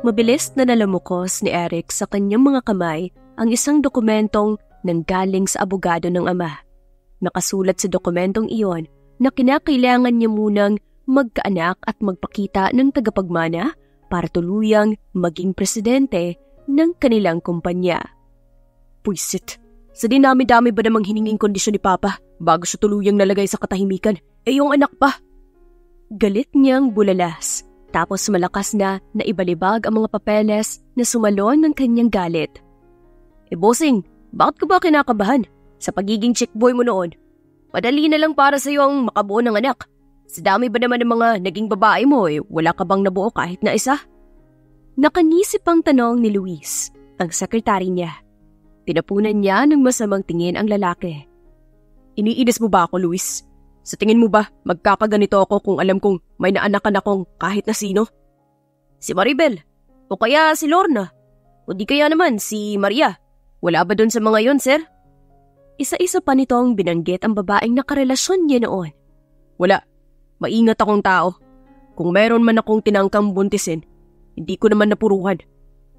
Mabilis na nalamukos ni Eric sa kanyang mga kamay ang isang dokumentong nanggaling sa abogado ng ama. Nakasulat sa dokumentong iyon na kinakailangan niya munang magkaanak at magpakita ng tagapagmana para tuluyang maging presidente ng kanilang kumpanya. Puisit, sa dinami-dami ba namang hininging kondisyon ni Papa bago siya tuluyang nalagay sa katahimikan? Eh yung anak pa. Galit niyang bulalas tapos malakas na naibalibag ang mga papeles na sumalon ng kanyang galit. Eh bossing, bakit ka ba kinakabahan? Sa pagiging chick boy mo noon, madali na lang para sa iyo ang makabuo ng anak. Sa dami ba naman ng mga naging babae mo eh, wala ka bang nabuo kahit na isa? Nakanisip ang tanong ni Luis, ang sekretary niya. Tinapunan niya ng masamang tingin ang lalaki. Iniinis mo ba ako, Luis? Sa tingin mo ba, magkakaganito ako kung alam kong may naanakan akong kahit na sino? Si Maribel. O kaya si Lorna. O di kaya naman si Maria. Wala ba doon sa mga yon, sir? Isa-isa pa nitong binanggit ang babaeng nakarelasyon niya noon. Wala. Maingat akong tao. Kung meron man akong tinangkang buntisin, hindi ko naman napuruhan.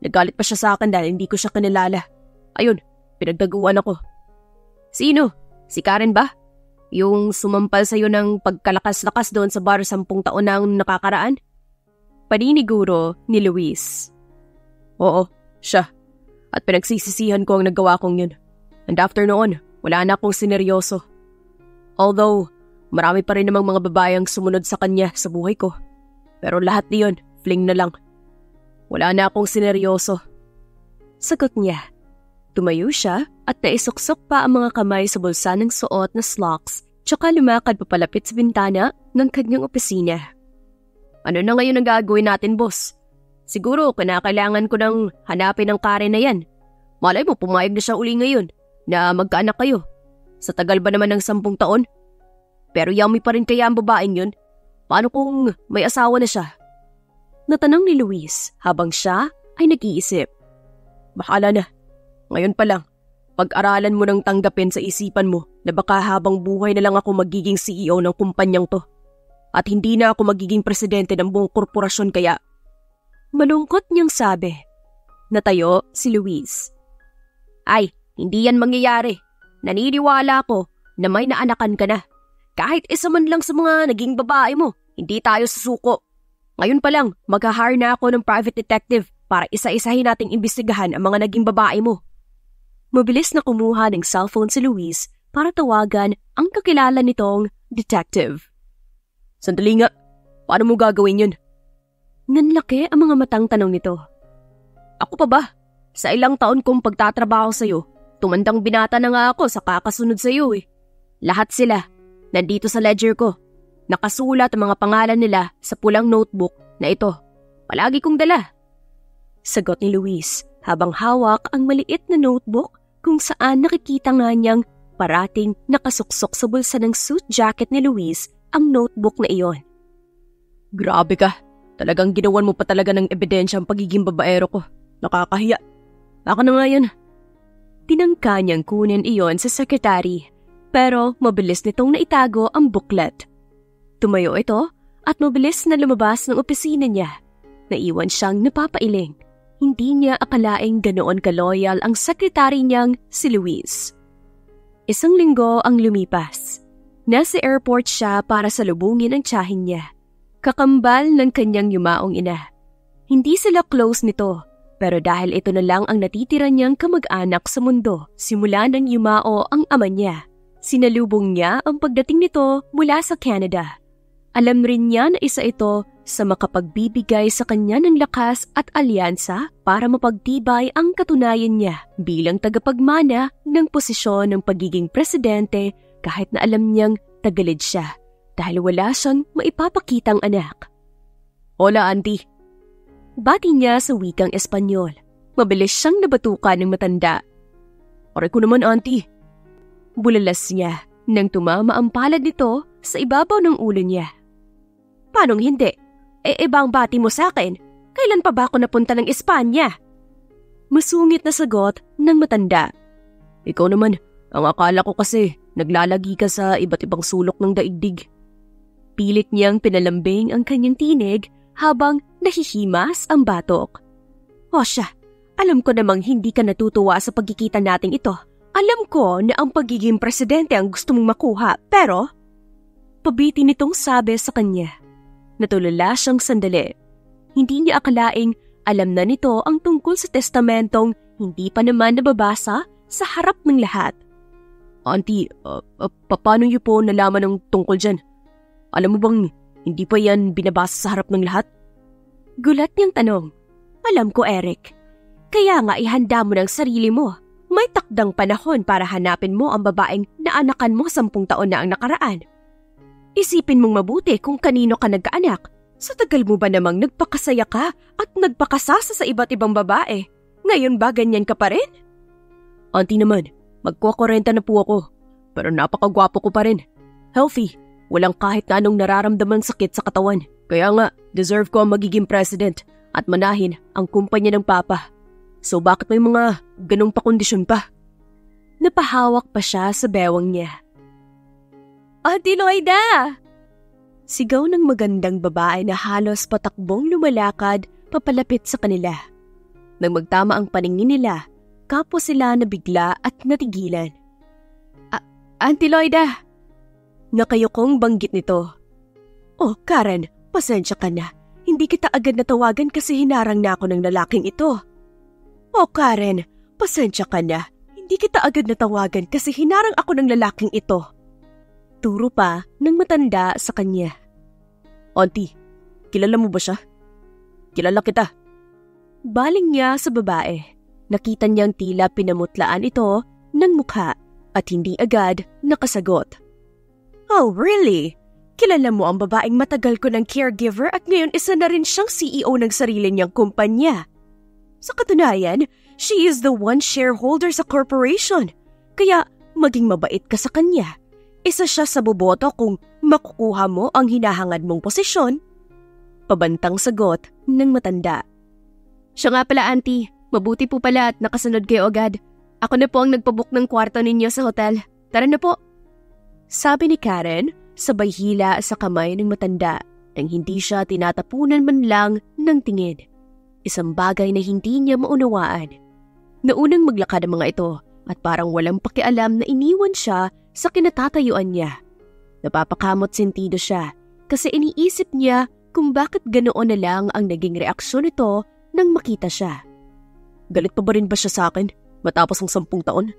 Nagalit pa siya sa akin dahil hindi ko siya kanilala. Ayun, pinagdaguan ako. Sino? Si Karen ba? Yung sumampal sa'yo ng pagkalakas-lakas doon sa bar sampung taon na nakakaraan? Paniniguro ni Luis. Oo, siya. At pinagsisisihan ko ang nagawa kong yun. And after noon, wala na akong sineryoso. Although, marami pa rin namang mga babayang sumunod sa kanya sa buhay ko. Pero lahat niyon, fling na lang. Wala na akong sineryoso. Sagot niya. Tumayo siya at naisuksok pa ang mga kamay sa bulsa ng suot na slocks tsaka lumakad papalapit sa bintana ng kanyang opisina. Ano na ngayon ang gagawin natin, boss? Siguro kinakailangan ko nang hanapin ang Karen na yan. Malay mo pumayag na siya uli ngayon na magkaanak kayo. Sa tagal ba naman ng sampung taon? Pero yummy pa rin kaya ang babaeng yun? Paano kung may asawa na siya? Natanong ni Luis habang siya ay nag-iisip. Bahala na. Ngayon pa lang, pag-aralan mo nang tanggapin sa isipan mo na baka habang buhay na lang ako magiging CEO ng kumpanyang to. At hindi na ako magiging presidente ng buong korporasyon kaya... Malungkot niyang sabi. Natayo si Luis. Ay, hindi yan mangyayari. Naniniwala ako na may naanakan ka na. Kahit isa man lang sa mga naging babae mo, hindi tayo susuko. Ngayon pa lang, mag-hire na ako ng private detective para isa-isahin nating imbestigahan ang mga naging babae mo. Mabilis na kumuha ng cellphone si Luis para tawagan ang kakilala nitong detective. Sandali nga, paano mo gagawin yun? Nanlaki ang mga matang tanong nito. Ako pa ba? Sa ilang taon kong pagtatrabaho sa'yo, tumandang binata na nga ako sa kakasunod sa'yo eh. Lahat sila, nandito sa ledger ko. Nakasulat ang mga pangalan nila sa pulang notebook na ito. Palagi kong dala. Sagot ni Luis habang hawak ang maliit na notebook kung saan nakikita nga niyang parating nakasuksok sa bulsa ng suit jacket ni Luis ang notebook na iyon. Grabe ka. Talagang ginawan mo pa talaga ng ebidensya ang pagiging babaero ko. Nakakahiya. Baka na nga yan. Tinangka niyang kunin iyon sa sekretary pero mabilis nitong naitago ang booklet. Tumayo ito at mabilis na lumabas ng opisina niya. Naiwan siyang napapailing. Hindi niya akalaing ganoon kaloyal ang sekretary niyang si Luis. Isang linggo ang lumipas. Nasa airport siya para salubungin ang tiyahin niya. Kakambal ng kanyang yumaong ina. Hindi sila close nito, pero dahil ito na lang ang natitira niyang kamag-anak sa mundo, simula ng yumao ang ama niya. Sinalubong niya ang pagdating nito mula sa Canada. Alam rin niya na isa ito sa makapagbibigay sa kanya ng lakas at alyansa para mapagtibay ang katunayan niya bilang tagapagmana ng posisyon ng pagiging presidente kahit na alam niyang tagalid siya dahil wala siyang maipapakitang anak. Hola, auntie. Bati niya sa wikang Espanyol. Mabilis siyang nabatukan ng matanda. Aray ko naman, auntie. Bulalas niya nang tumama ang palad nito sa ibabaw ng ulo niya. Paanong hindi? E ibang bati mo sa akin. Kailan pa ba ako napunta ng Espanya? Masungit na sagot ng matanda. Ikaw naman, ang akala ko kasi naglalagi ka sa iba't ibang sulok ng daigdig. Pilit niyang pinalambing ang kanyang tinig habang nahihimas ang batok. O siya, alam ko namang hindi ka natutuwa sa pagkikita nating ito. Alam ko na ang pagiging presidente ang gusto mong makuha, pero... Pabiti nitong sabi sa kanya. Natulala siyang sandali. Hindi niya akalaing alam na nito ang tungkol sa testamentong hindi pa naman nababasa sa harap ng lahat. Auntie, uh, uh, paano niyo po nalaman ng tungkol dyan? Alam mo bang hindi pa yan binabasa sa harap ng lahat? Gulat niyang tanong. Alam ko, Eric. Kaya nga ihanda mo ng sarili mo. May takdang panahon para hanapin mo ang babaeng na anakan mo sampung taon na ang nakaraan. Isipin mong mabuti kung kanino ka nagkaanak. Sa tagal mo ba namang nagpakasaya ka at nagpakasasa sa iba't ibang babae? Ngayon ba ganyan ka pa rin? Auntie naman, magkukorenta na po ako. Pero napakagwapo ko pa rin. Healthy, walang kahit anong nararamdaman sakit sa katawan. Kaya nga, deserve ko ang magiging president at manahin ang kumpanya ng papa. So bakit may mga ganong pakondisyon pa? Napahawak pa siya sa bewang niya. Auntie Loida! Sigaw ng magandang babae na halos patakbong lumalakad papalapit sa kanila. Nang magtama ang paningin nila, kapo sila nabigla at natigilan. A- Auntie Loida! Nakayokong banggit nito. Oh, Karen, pasensya ka na. Hindi kita agad natawagan kasi hinarang na ako ng lalaking ito. Oh, Karen, pasensya ka na. Hindi kita agad natawagan kasi hinarang ako ng lalaking ito. Turo pa ng matanda sa kanya. Auntie, kilala mo ba siya? Kilala kita. Baling niya sa babae. Nakita niyang tila pinamutlaan ito ng mukha at hindi agad nakasagot. Oh, really? Kilala mo ang babaeng matagal ko ng caregiver at ngayon isa na rin siyang CEO ng sarili niyang kumpanya. Sa katunayan, she is the one shareholder sa corporation. Kaya maging mabait ka sa kanya isa siya sa boboto kung makukuha mo ang hinahangad mong posisyon. Pabantang sagot ng matanda. Siya nga pala, auntie. Mabuti po pala at nakasunod kayo agad. Ako na po ang nagpabook ng kwarto ninyo sa hotel. Tara na po. Sabi ni Karen, sabay hila sa kamay ng matanda nang hindi siya tinatapunan man lang ng tingin. Isang bagay na hindi niya maunawaan. Naunang maglakad ang mga ito at parang walang pakialam na iniwan siya sa kinatatayuan niya. Napapakamot sentido siya kasi iniisip niya kung bakit ganoon na lang ang naging reaksyon nito nang makita siya. Galit pa ba rin ba siya sa akin matapos ang sampung taon?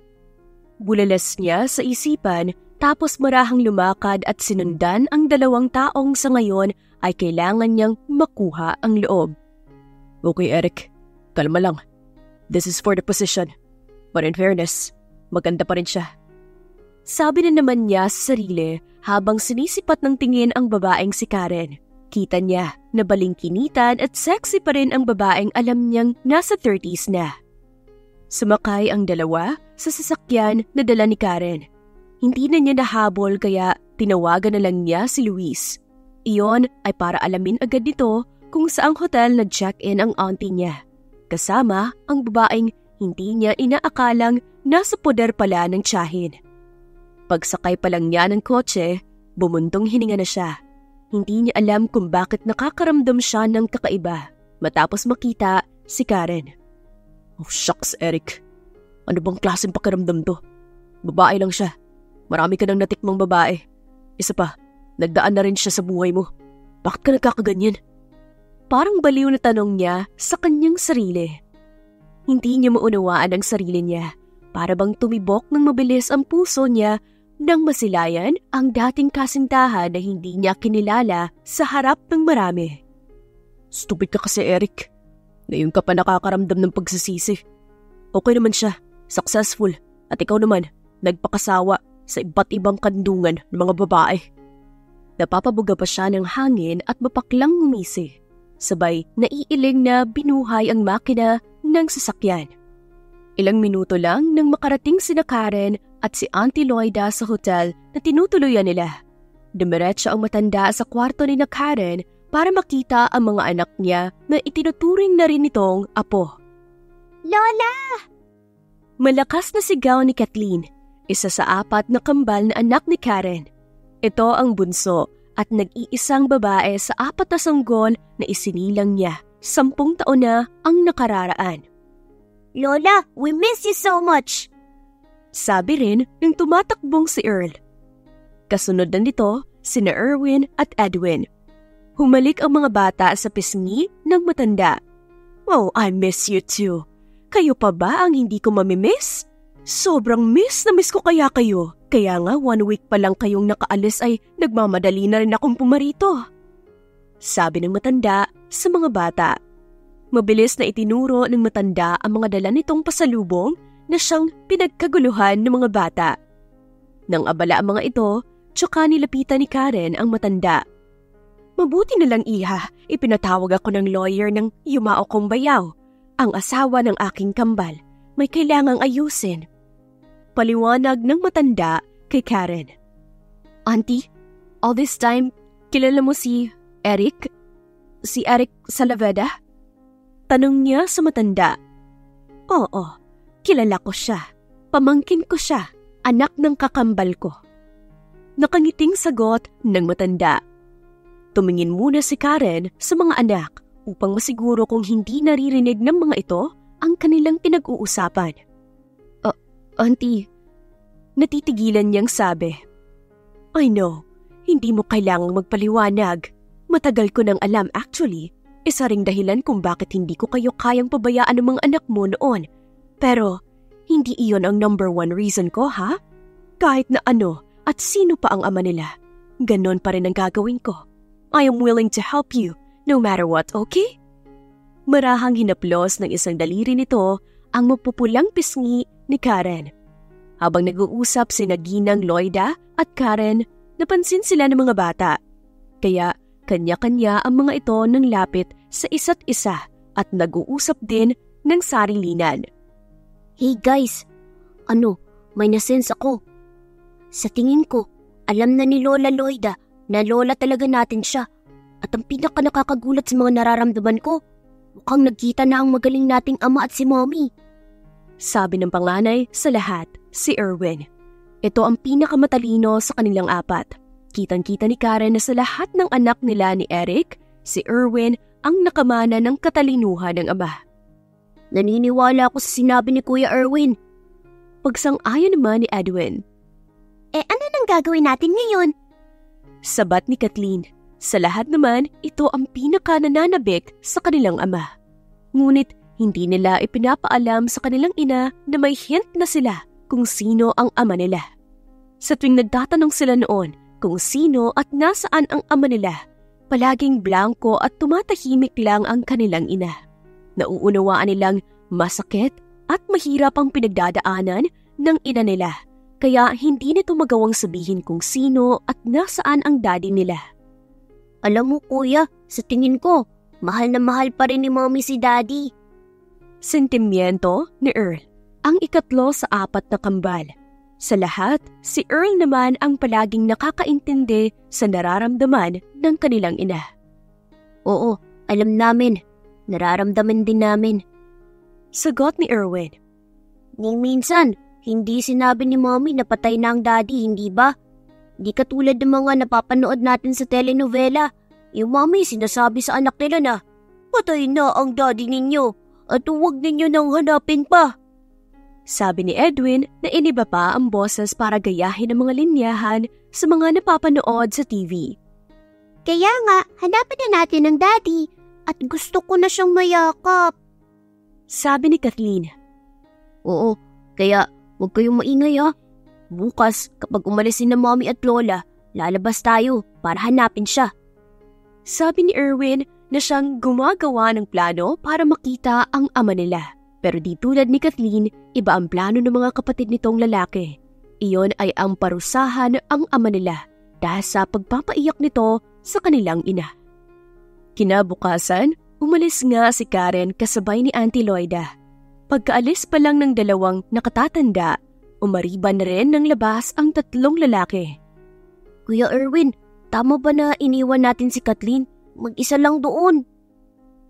Bulalas niya sa isipan tapos marahang lumakad at sinundan ang dalawang taong sa ngayon ay kailangan niyang makuha ang loob. Okay, Eric. Kalma lang. This is for the position. But in fairness, maganda pa rin siya. Sabi na naman niya sa sarili habang sinisipat ng tingin ang babaeng si Karen. Kita niya na balingkinitan at sexy pa rin ang babaeng alam niyang nasa 30s na. Sumakay ang dalawa sa sasakyan na dala ni Karen. Hindi na niya nahabol kaya tinawagan na lang niya si Luis. Iyon ay para alamin agad nito kung saang hotel nag-check-in ang auntie niya. Kasama ang babaeng hindi niya inaakalang nasa poder pala ng tiyahin. Pagsakay pa lang niya ng kotse, bumundong hininga na siya. Hindi niya alam kung bakit nakakaramdam siya ng kakaiba matapos makita si Karen. Oh shucks, Eric. Ano bang klaseng pakiramdam to? Babae lang siya. Marami ka nang natikmang babae. Isa pa, nagdaan na rin siya sa buhay mo. Bakit ka nagkakaganyan? Parang baliw na tanong niya sa kanyang sarili. Hindi niya maunawaan ang sarili niya. Para bang tumibok ng mabilis ang puso niya nang masilayan ang dating kasintahan na hindi niya kinilala sa harap ng marami. Stupid ka kasi Eric. Ngayon ka pa nakakaramdam ng pagsisisi. Okay naman siya, successful, at ikaw naman, nagpakasawa sa iba't ibang kandungan ng mga babae. Napapabuga pa siya ng hangin at mapaklang ngumisi. Sabay naiiling na binuhay ang makina ng sasakyan. Ilang minuto lang nang makarating si na Karen at si Auntie Loida sa hotel na tinutuluyan nila. Dumiretso ang matanda sa kwarto ni na Karen para makita ang mga anak niya na itinuturing na rin itong apo. Lola! Malakas na sigaw ni Kathleen, isa sa apat na kambal na anak ni Karen. Ito ang bunso at nag-iisang babae sa apat na sanggol na isinilang niya sampung taon na ang nakararaan. Lola, we miss you so much! Sabi rin ng tumatakbong si Earl. Kasunod na nito, sina Erwin at Edwin. Humalik ang mga bata sa pisngi ng matanda. Oh, I miss you too. Kayo pa ba ang hindi ko mamimiss? Sobrang miss na miss ko kaya kayo. Kaya nga one week pa lang kayong nakaalis ay nagmamadali na rin akong pumarito. Sabi ng matanda sa mga bata. Mabilis na itinuro ng matanda ang mga dala nitong pasalubong na siyang pinagkaguluhan ng mga bata. Nang abala ang mga ito, tsaka nilapitan ni Karen ang matanda. Mabuti na lang iha, ipinatawag ako ng lawyer ng yumao kong bayaw. Ang asawa ng aking kambal, may kailangang ayusin. Paliwanag ng matanda kay Karen. Auntie, all this time, kilala mo si Eric? Si Eric Salaveda? Tanong niya sa matanda. Oo, kilala ko siya. Pamangkin ko siya, anak ng kakambal ko. Nakangiting sagot ng matanda. Tumingin muna si Karen sa mga anak upang masiguro kung hindi naririnig ng mga ito ang kanilang pinag-uusapan. Uh, auntie, natitigilan niyang sabi. I know, hindi mo kailangang magpaliwanag. Matagal ko nang alam actually. Isa ring dahilan kung bakit hindi ko kayo kayang pabayaan ng mga anak mo noon. Pero, hindi iyon ang number one reason ko, ha? Kahit na ano at sino pa ang ama nila, ganon pa rin ang gagawin ko. I am willing to help you, no matter what, okay? Marahang hinaplos ng isang daliri nito ang mapupulang pisngi ni Karen. Habang nag-uusap si Naginang Loida at Karen, napansin sila ng mga bata. Kaya kanya-kanya ang mga ito ng lapit sa isa't isa at nag-uusap din ng sarilinan. Hey guys, ano, may nasense ako. Sa tingin ko, alam na ni Lola Loida na lola talaga natin siya. At ang pinaka nakakagulat sa mga nararamdaman ko, mukhang nagkita na ang magaling nating ama at si mommy. Sabi ng panganay sa lahat, si Erwin. Ito ang pinakamatalino sa kanilang apat. Kitang-kita ni Karen na sa lahat ng anak nila ni Eric, si Erwin ang nakamana ng katalinuhan ng ama. Naniniwala ako sa sinabi ni Kuya Erwin. Pagsang-ayon naman ni Edwin. Eh ano nang gagawin natin ngayon? Sabat ni Kathleen. Sa lahat naman, ito ang pinaka nananabik sa kanilang ama. Ngunit hindi nila ipinapaalam sa kanilang ina na may hint na sila kung sino ang ama nila. Sa tuwing nagtatanong sila noon, kung sino at nasaan ang ama nila. Palaging blanco at tumatahimik lang ang kanilang ina. Nauunawaan nilang masakit at mahirap ang pinagdadaanan ng ina nila. Kaya hindi nito magawang sabihin kung sino at nasaan ang daddy nila. Alam mo kuya, sa tingin ko, mahal na mahal pa rin ni mommy si daddy. Sentimiento ni Earl, ang ikatlo sa apat na kambal sa lahat, si Earl naman ang palaging nakakaintindi sa nararamdaman ng kanilang ina. Oo, alam namin. Nararamdaman din namin. Sagot ni Erwin. Ni minsan, hindi sinabi ni mommy na patay na ang daddy, hindi ba? Di katulad ng mga napapanood natin sa telenovela. Yung mommy sinasabi sa anak nila na, patay na ang daddy ninyo at huwag ninyo nang hanapin pa. Sabi ni Edwin na iniba pa ang boses para gayahin ang mga linyahan sa mga napapanood sa TV. Kaya nga, hanapin na natin ang daddy at gusto ko na siyang mayakap. Sabi ni Kathleen. Oo, kaya huwag kayong maingay ha. Bukas, kapag umalis na mommy at lola, lalabas tayo para hanapin siya. Sabi ni Erwin na siyang gumagawa ng plano para makita ang ama nila. Pero di tulad ni Kathleen, iba ang plano ng mga kapatid nitong lalaki. Iyon ay ang parusahan ang ama nila dahil sa pagpapaiyak nito sa kanilang ina. Kinabukasan, umalis nga si Karen kasabay ni Auntie Loida. Pagkaalis pa lang ng dalawang nakatatanda, umariban na rin ng labas ang tatlong lalaki. Kuya Erwin, tama ba na iniwan natin si Kathleen? Mag-isa lang doon.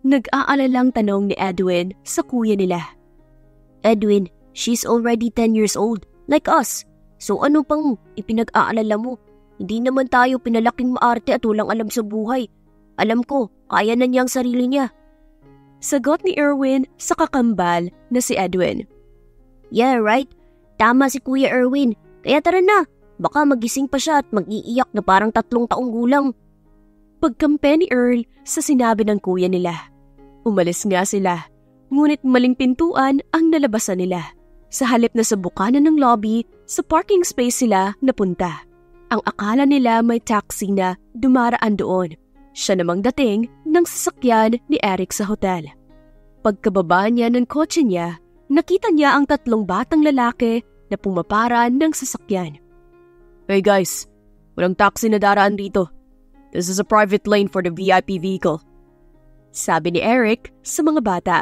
Nag-aalalang tanong ni Edwin sa kuya nila. Edwin, she's already 10 years old, like us. So ano pang ipinag-aalala mo? Hindi naman tayo pinalaking maarte at walang alam sa buhay. Alam ko, kaya na niya ang sarili niya. Sagot ni Erwin sa kakambal na si Edwin. Yeah, right. Tama si Kuya Erwin. Kaya tara na. Baka magising pa siya at mag-iiyak na parang tatlong taong gulang. Pagkampe ni Earl sa sinabi ng kuya nila. Umalis nga sila, ngunit maling pintuan ang nalabasan nila. Sa halip na sa bukana ng lobby, sa parking space sila napunta. Ang akala nila may taxi na dumaraan doon. Siya namang dating ng sasakyan ni Eric sa hotel. Pagkababa niya ng kotse niya, nakita niya ang tatlong batang lalaki na pumaparan ng sasakyan. Hey guys, walang taxi na daraan dito. This is a private lane for the VIP vehicle. Sabi ni Eric sa mga bata.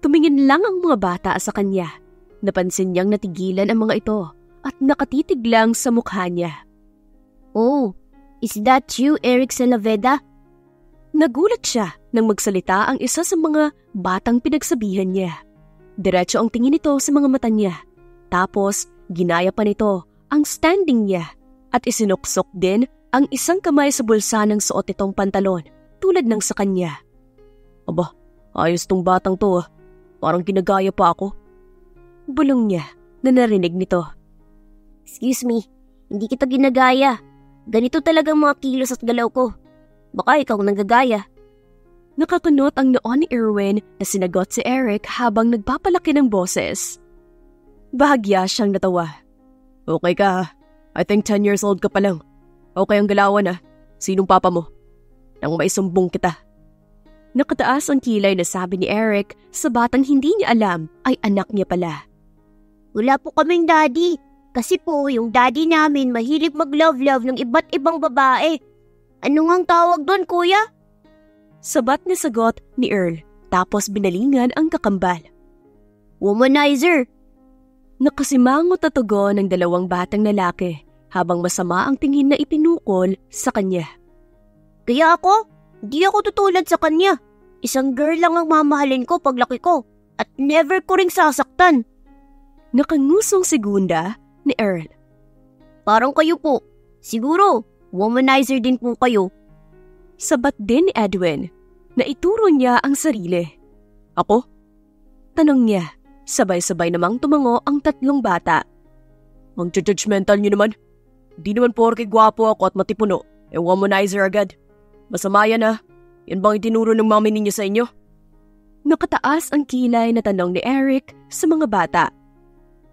Tumingin lang ang mga bata sa kanya. Napansin niyang natigilan ang mga ito at nakatitig lang sa mukha niya. Oh, Is that you, Eric Salaveda? Nagulat siya nang magsalita ang isa sa mga batang pinagsabihan niya. Diretso ang tingin nito sa mga mata niya. Tapos, ginaya pa nito ang standing niya at isinuksok din ang isang kamay sa bulsa ng suot nitong pantalon tulad ng sa kanya. Aba, ayos tong batang to ah. Parang ginagaya pa ako. Bulong niya na narinig nito. Excuse me, hindi kita ginagaya. Ganito talagang mga kilos at galaw ko. Baka ikaw nanggagaya. Nakakunot ang noon ni Erwin na sinagot si Eric habang nagpapalaki ng boses. Bahagya siyang natawa. Okay ka I think 10 years old ka pa lang. Okay ang galawan ah. Sinong papa mo? Nang maisumbong kita. Nakataas ang kilay na sabi ni Eric sa batang hindi niya alam ay anak niya pala. Wala po kaming daddy. Kasi po, yung daddy namin mahilig mag-love-love ng iba't ibang babae. Ano ngang tawag doon, kuya? Sabat na sagot ni Earl, tapos binalingan ang kakambal. Womanizer! Nakasimangot at tugon ng dalawang batang lalaki habang masama ang tingin na ipinukol sa kanya. Kaya ako, di ako tutulad sa kanya. Isang girl lang ang mamahalin ko paglaki ko at never ko ring sasaktan. Nakangusong segunda ni Earl. Parang kayo po. Siguro, womanizer din po kayo. Sabat din ni Edwin na ituro niya ang sarili. Ako? Tanong niya. Sabay-sabay namang tumango ang tatlong bata. Ang judgmental niyo naman. Di naman porke gwapo ako at matipuno. E womanizer agad. Masama yan ah. Yan bang itinuro ng mami ninyo sa inyo? Nakataas ang kilay na tanong ni Eric sa mga bata.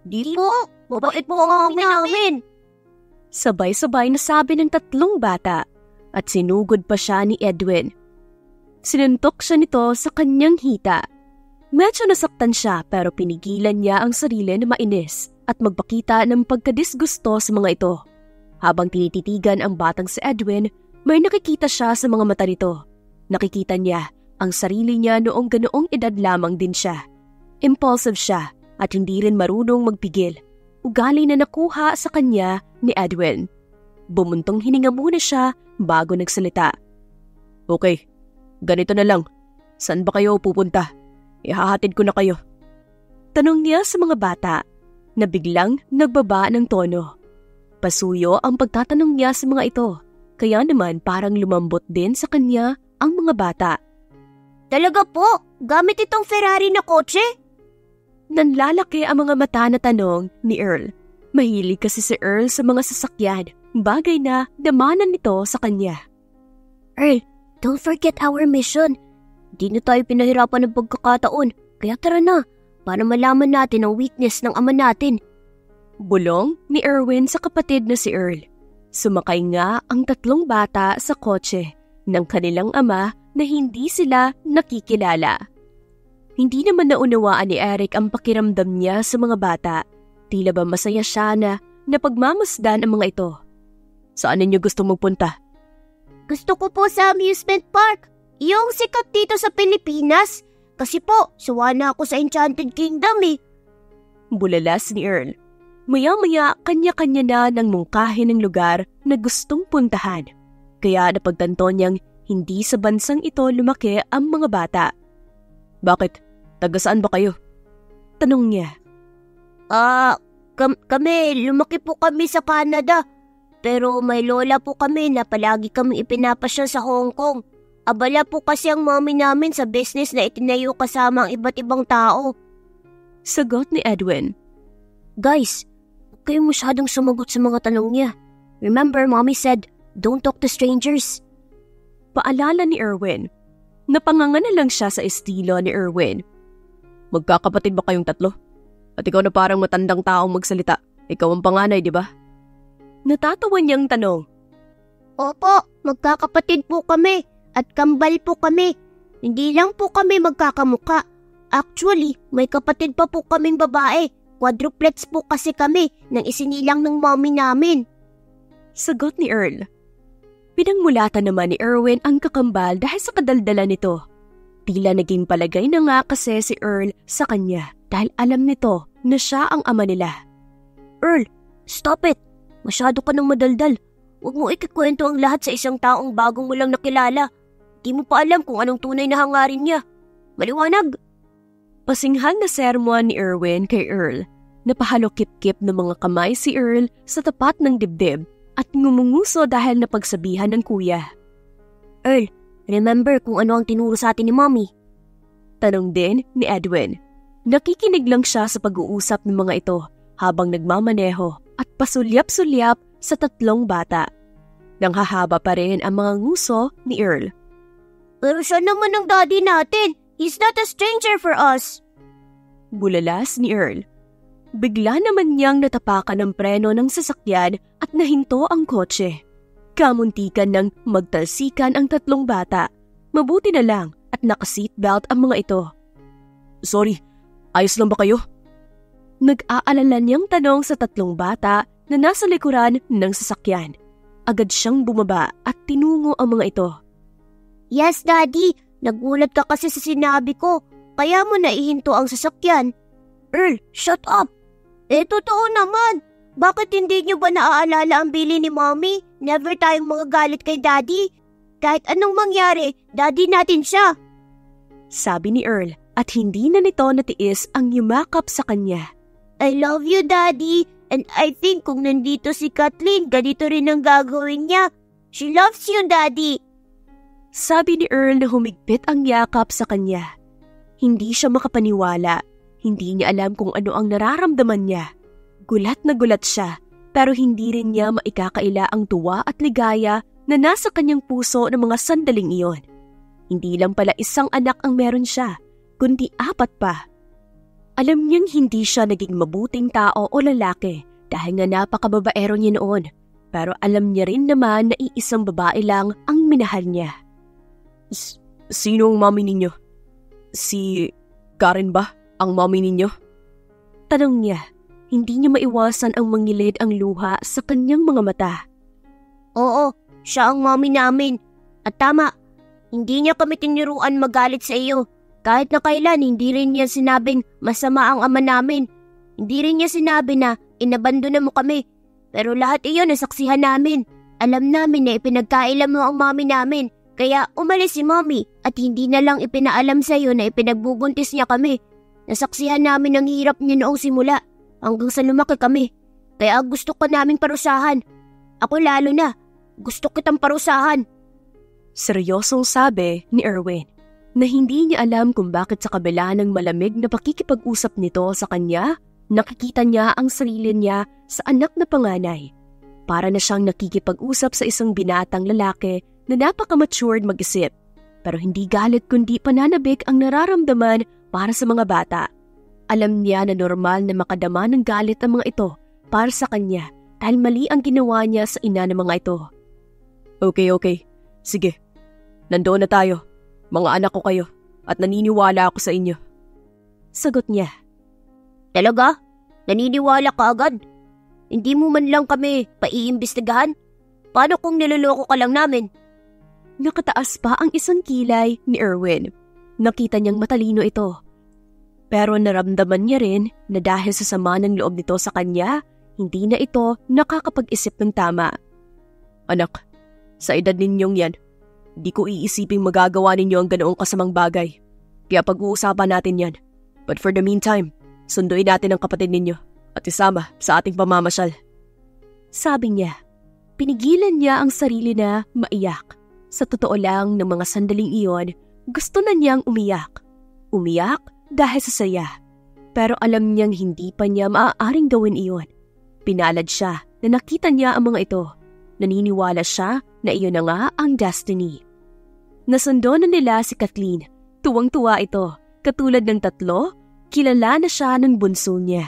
Di po. Mabait po ang mami namin. Sabay-sabay nasabi ng tatlong bata at sinugod pa siya ni Edwin. Sinuntok siya nito sa kanyang hita. Medyo nasaktan siya pero pinigilan niya ang sarili na mainis at magpakita ng pagkadisgusto sa mga ito. Habang tinititigan ang batang si Edwin, may nakikita siya sa mga mata nito. Nakikita niya ang sarili niya noong ganoong edad lamang din siya. Impulsive siya at hindi rin marunong magpigil ugali na nakuha sa kanya ni Edwin. Bumuntong hininga muna siya bago nagsalita. Okay, ganito na lang. Saan ba kayo pupunta? Ihahatid ko na kayo. Tanong niya sa mga bata na biglang nagbaba ng tono. Pasuyo ang pagtatanong niya sa mga ito, kaya naman parang lumambot din sa kanya ang mga bata. Talaga po? Gamit itong Ferrari na kotse? Nanlalaki ang mga mata na tanong ni Earl. Mahilig kasi si Earl sa mga sasakyan, bagay na damanan nito sa kanya. Earl, don't forget our mission. Di na tayo pinahirapan ng pagkakataon, kaya tara na, para malaman natin ang weakness ng ama natin. Bulong ni Erwin sa kapatid na si Earl. Sumakay nga ang tatlong bata sa kotse ng kanilang ama na hindi sila nakikilala. Hindi naman naunawaan ni Eric ang pakiramdam niya sa mga bata. Tila ba masaya siya na napagmamasdan ang mga ito. Saan ninyo gusto magpunta? Gusto ko po sa amusement park. Yung sikat dito sa Pilipinas. Kasi po, suwa na ako sa Enchanted Kingdom eh. Bulalas ni Earl. Maya-maya, kanya-kanya na ng mungkahin ng lugar na gustong puntahan. Kaya napagtanto niyang hindi sa bansang ito lumaki ang mga bata. Bakit? Taga saan ba kayo? Tanong niya. Ah, uh, kam- kami, lumaki po kami sa Canada. Pero may lola po kami na palagi kami ipinapasya sa Hong Kong. Abala po kasi ang mommy namin sa business na itinayo kasama ang iba't ibang tao. Sagot ni Edwin. Guys, huwag kayong masyadong sumagot sa mga tanong niya. Remember, mommy said, don't talk to strangers. Paalala ni Erwin. Napanganga na lang siya sa estilo ni Erwin. Magkakapatid ba kayong tatlo? At ikaw na parang matandang taong magsalita. Ikaw ang panganay, di ba? Natatawa niyang tanong. Opo, magkakapatid po kami at kambal po kami. Hindi lang po kami magkakamuka. Actually, may kapatid pa po kaming babae. Quadruplets po kasi kami nang isinilang ng mommy namin. Sagot ni Earl. Pinangmulatan naman ni Erwin ang kakambal dahil sa kadaldala nito. Tila naging palagay na nga kasi si Earl sa kanya dahil alam nito na siya ang ama nila. Earl, stop it! Masyado ka nang madaldal. Huwag mo ikikwento ang lahat sa isang taong bagong mo lang nakilala. Di mo pa alam kung anong tunay na hangarin niya. Maliwanag! Pasinghang na sermon ni Erwin kay Earl. Napahalokip-kip ng mga kamay si Earl sa tapat ng dibdib at ngumunguso dahil napagsabihan ng kuya. Earl, remember kung ano ang tinuro sa atin ni Mommy? Tanong din ni Edwin. Nakikinig lang siya sa pag-uusap ng mga ito habang nagmamaneho at pasulyap-sulyap sa tatlong bata. Nang hahaba pa rin ang mga nguso ni Earl. Pero siya naman ang daddy natin. He's not a stranger for us. Bulalas ni Earl. Bigla naman niyang natapakan ng preno ng sasakyan at nahinto ang kotse. Kamuntikan ng magtalsikan ang tatlong bata. Mabuti na lang at naka-seatbelt ang mga ito. Sorry, ayos lang ba kayo? Nag-aalala niyang tanong sa tatlong bata na nasa likuran ng sasakyan. Agad siyang bumaba at tinungo ang mga ito. Yes, Daddy. Nagulat ka kasi sa sinabi ko. Kaya mo naihinto ang sasakyan. Earl, shut up! Eh, totoo naman. Bakit hindi niyo ba naaalala ang bili ni Mommy? Never tayong mga galit kay Daddy. Kahit anong mangyari, Daddy natin siya. Sabi ni Earl at hindi na nito natiis ang yumakap sa kanya. I love you, Daddy. And I think kung nandito si Kathleen, ganito rin ang gagawin niya. She loves you, Daddy. Sabi ni Earl na humigpit ang yakap sa kanya. Hindi siya makapaniwala. Hindi niya alam kung ano ang nararamdaman niya. Gulat na gulat siya, pero hindi rin niya maikakaila ang tuwa at ligaya na nasa kanyang puso ng mga sandaling iyon. Hindi lang pala isang anak ang meron siya, kundi apat pa. Alam niyang hindi siya naging mabuting tao o lalaki dahil nga napakababaero niya noon. Pero alam niya rin naman na iisang babae lang ang minahal niya. S- sino ang mami ninyo? Si Karen ba ang mami ninyo? Tanong niya, hindi niya maiwasan ang mangilid ang luha sa kanyang mga mata. Oo, siya ang mami namin. At tama, hindi niya kami tiniruan magalit sa iyo. Kahit na kailan, hindi rin niya sinabing masama ang ama namin. Hindi rin niya sinabi na inabando na mo kami. Pero lahat iyon nasaksihan namin. Alam namin na ipinagkailan mo ang mami namin. Kaya umalis si mommy at hindi na lang ipinaalam sa iyo na ipinagbubuntis niya kami. Nasaksihan namin ang hirap niya noong simula hanggang sa lumaki kami. Kaya gusto ko naming parusahan. Ako lalo na. Gusto kitang parusahan. Seryosong sabi ni Erwin na hindi niya alam kung bakit sa kabila ng malamig na pakikipag-usap nito sa kanya, nakikita niya ang sarili niya sa anak na panganay. Para na siyang nakikipag-usap sa isang binatang lalaki na napaka-matured mag-isip. Pero hindi galit kundi pananabik ang nararamdaman para sa mga bata. Alam niya na normal na makadama ng galit ang mga ito para sa kanya dahil mali ang ginawa niya sa ina ng mga ito. Okay, okay. Sige. Nandoon na tayo. Mga anak ko kayo at naniniwala ako sa inyo. Sagot niya. Talaga? Naniniwala ka agad? Hindi mo man lang kami paiimbestigahan? Paano kung niloloko ka lang namin? Nakataas pa ang isang kilay ni Erwin. Nakita niyang matalino ito. Pero naramdaman niya rin na dahil sa sama ng loob nito sa kanya, hindi na ito nakakapag-isip ng tama. Anak, sa edad ninyong yan, di ko iisiping magagawa ninyo ang ganoong kasamang bagay. Kaya pag-uusapan natin yan. But for the meantime, sunduin natin ang kapatid ninyo at isama sa ating pamamasyal. Sabi niya, pinigilan niya ang sarili na maiyak. Sa totoo lang ng mga sandaling iyon, gusto na niyang umiyak. Umiyak dahil sa saya. Pero alam niyang hindi pa niya maaaring gawin iyon. Pinalad siya na nakita niya ang mga ito. Naniniwala siya na iyon na nga ang destiny. Nasundo na nila si Kathleen. Tuwang-tuwa ito. Katulad ng tatlo, kilala na siya ng bunso niya.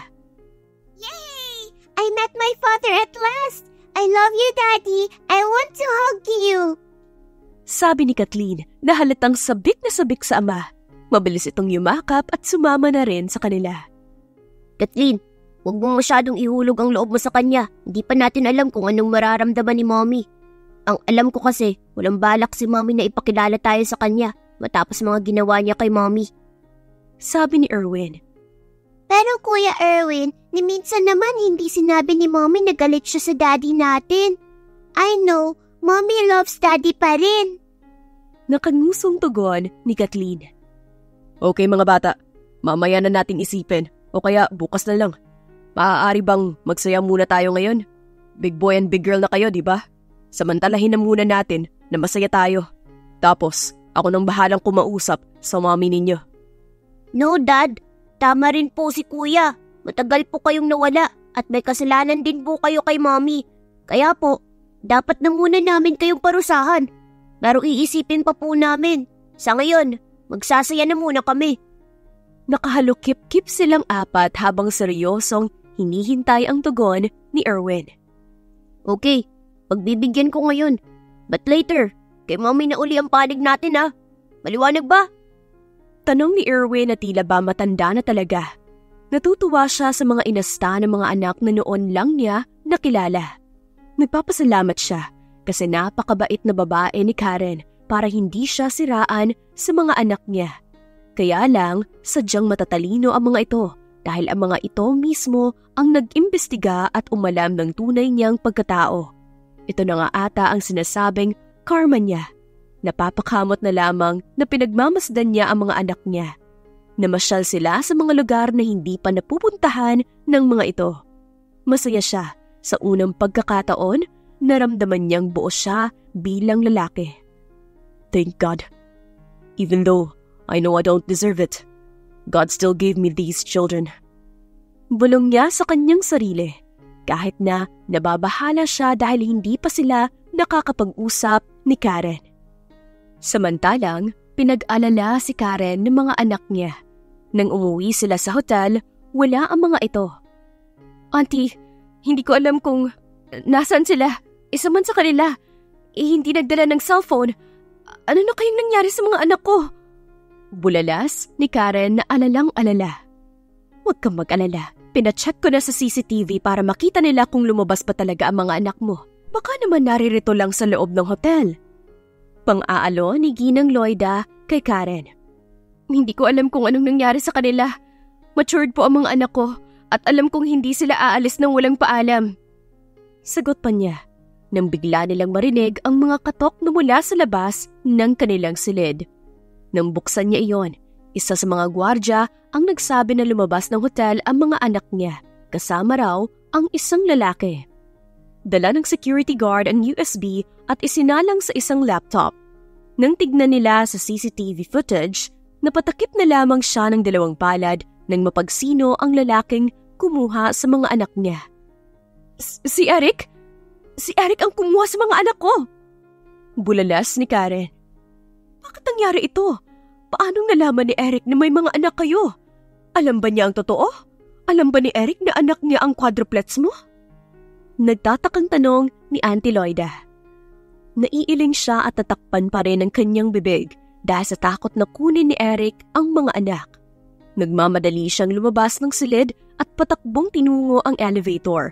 Yay! I met my father at last! I love you, Daddy! I want to hug you! Sabi ni Kathleen na halatang sabik na sabik sa ama. Mabilis itong yumakap at sumama na rin sa kanila. Kathleen, huwag mong masyadong ihulog ang loob mo sa kanya. Hindi pa natin alam kung anong mararamdaman ni Mommy. Ang alam ko kasi, walang balak si Mommy na ipakilala tayo sa kanya matapos mga ginawa niya kay Mommy. Sabi ni Erwin. Pero Kuya Erwin, ni minsan naman hindi sinabi ni Mommy na galit siya sa daddy natin. I know, Mommy loves daddy pa rin. Nakangusong tugon ni Kathleen. Okay mga bata, mamaya na natin isipin o kaya bukas na lang. Maaari bang magsaya muna tayo ngayon? Big boy and big girl na kayo, di ba? Samantalahin na muna natin na masaya tayo. Tapos, ako nang bahalang kumausap sa mami ninyo. No, Dad. Tama rin po si Kuya. Matagal po kayong nawala at may kasalanan din po kayo kay Mommy. Kaya po, dapat na muna namin kayong parusahan. Pero iisipin pa po namin. Sa ngayon, magsasaya na muna kami. Nakahalukip-kip silang apat habang seryosong hinihintay ang tugon ni Erwin. Okay, pagbibigyan ko ngayon. But later, kay Mommy na uli ang panig natin ha. Maliwanag ba? Tanong ni Erwin na tila ba matanda na talaga. Natutuwa siya sa mga inasta ng mga anak na noon lang niya nakilala. Nagpapasalamat siya kasi napakabait na babae ni Karen para hindi siya siraan sa mga anak niya. Kaya lang, sadyang matatalino ang mga ito dahil ang mga ito mismo ang nag-imbestiga at umalam ng tunay niyang pagkatao. Ito na nga ata ang sinasabing karma niya Napapakamot na lamang na pinagmamasdan niya ang mga anak niya. Namasyal sila sa mga lugar na hindi pa napupuntahan ng mga ito. Masaya siya sa unang pagkakataon, naramdaman niyang buo siya bilang lalaki. Thank God. Even though I know I don't deserve it, God still gave me these children. Bulong niya sa kanyang sarili kahit na nababahala siya dahil hindi pa sila nakakapag-usap ni Karen. Samantalang, pinag-alala si Karen ng mga anak niya. Nang umuwi sila sa hotel, wala ang mga ito. Auntie, hindi ko alam kung nasan sila. Isa man sa kanila. Eh, hindi nagdala ng cellphone. Ano na kayong nangyari sa mga anak ko? Bulalas ni Karen na alalang-alala. Huwag kang mag-alala. Pinacheck ko na sa CCTV para makita nila kung lumabas pa talaga ang mga anak mo. Baka naman naririto lang sa loob ng hotel. Pang-aalo ni Ginang Loida kay Karen. Hindi ko alam kung anong nangyari sa kanila. Matured po ang mga anak ko at alam kong hindi sila aalis ng walang paalam. Sagot pa niya nang bigla nilang marinig ang mga katok na mula sa labas ng kanilang silid. Nang buksan niya iyon, isa sa mga gwardya ang nagsabi na lumabas ng hotel ang mga anak niya, kasama raw ang isang lalaki. Dala ng security guard ang USB at isinalang sa isang laptop. Nang tignan nila sa CCTV footage, napatakip na lamang siya ng dalawang palad nang mapagsino ang lalaking kumuha sa mga anak niya. Si Eric? Si Eric ang kumuha sa mga anak ko! Bulalas ni Karen. Bakit nangyari ito? Paanong nalaman ni Eric na may mga anak kayo? Alam ba niya ang totoo? Alam ba ni Eric na anak niya ang quadruplets mo? Nagtatakang tanong ni Auntie Loida. Naiiling siya at tatakpan pa rin ang kanyang bibig dahil sa takot na kunin ni Eric ang mga anak. Nagmamadali siyang lumabas ng silid at patakbong tinungo ang elevator.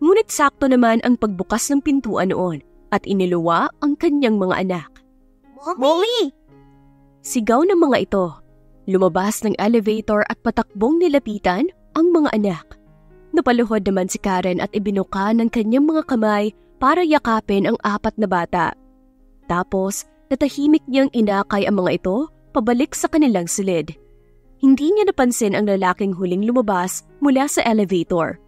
Ngunit sakto naman ang pagbukas ng pintuan noon at iniluwa ang kanyang mga anak. Mommy! Sigaw ng mga ito. Lumabas ng elevator at patakbong nilapitan ang mga anak. Napaluhod naman si Karen at ibinuka ng kanyang mga kamay para yakapin ang apat na bata. Tapos, natahimik niyang inakay ang mga ito pabalik sa kanilang silid. Hindi niya napansin ang lalaking huling lumabas mula sa elevator.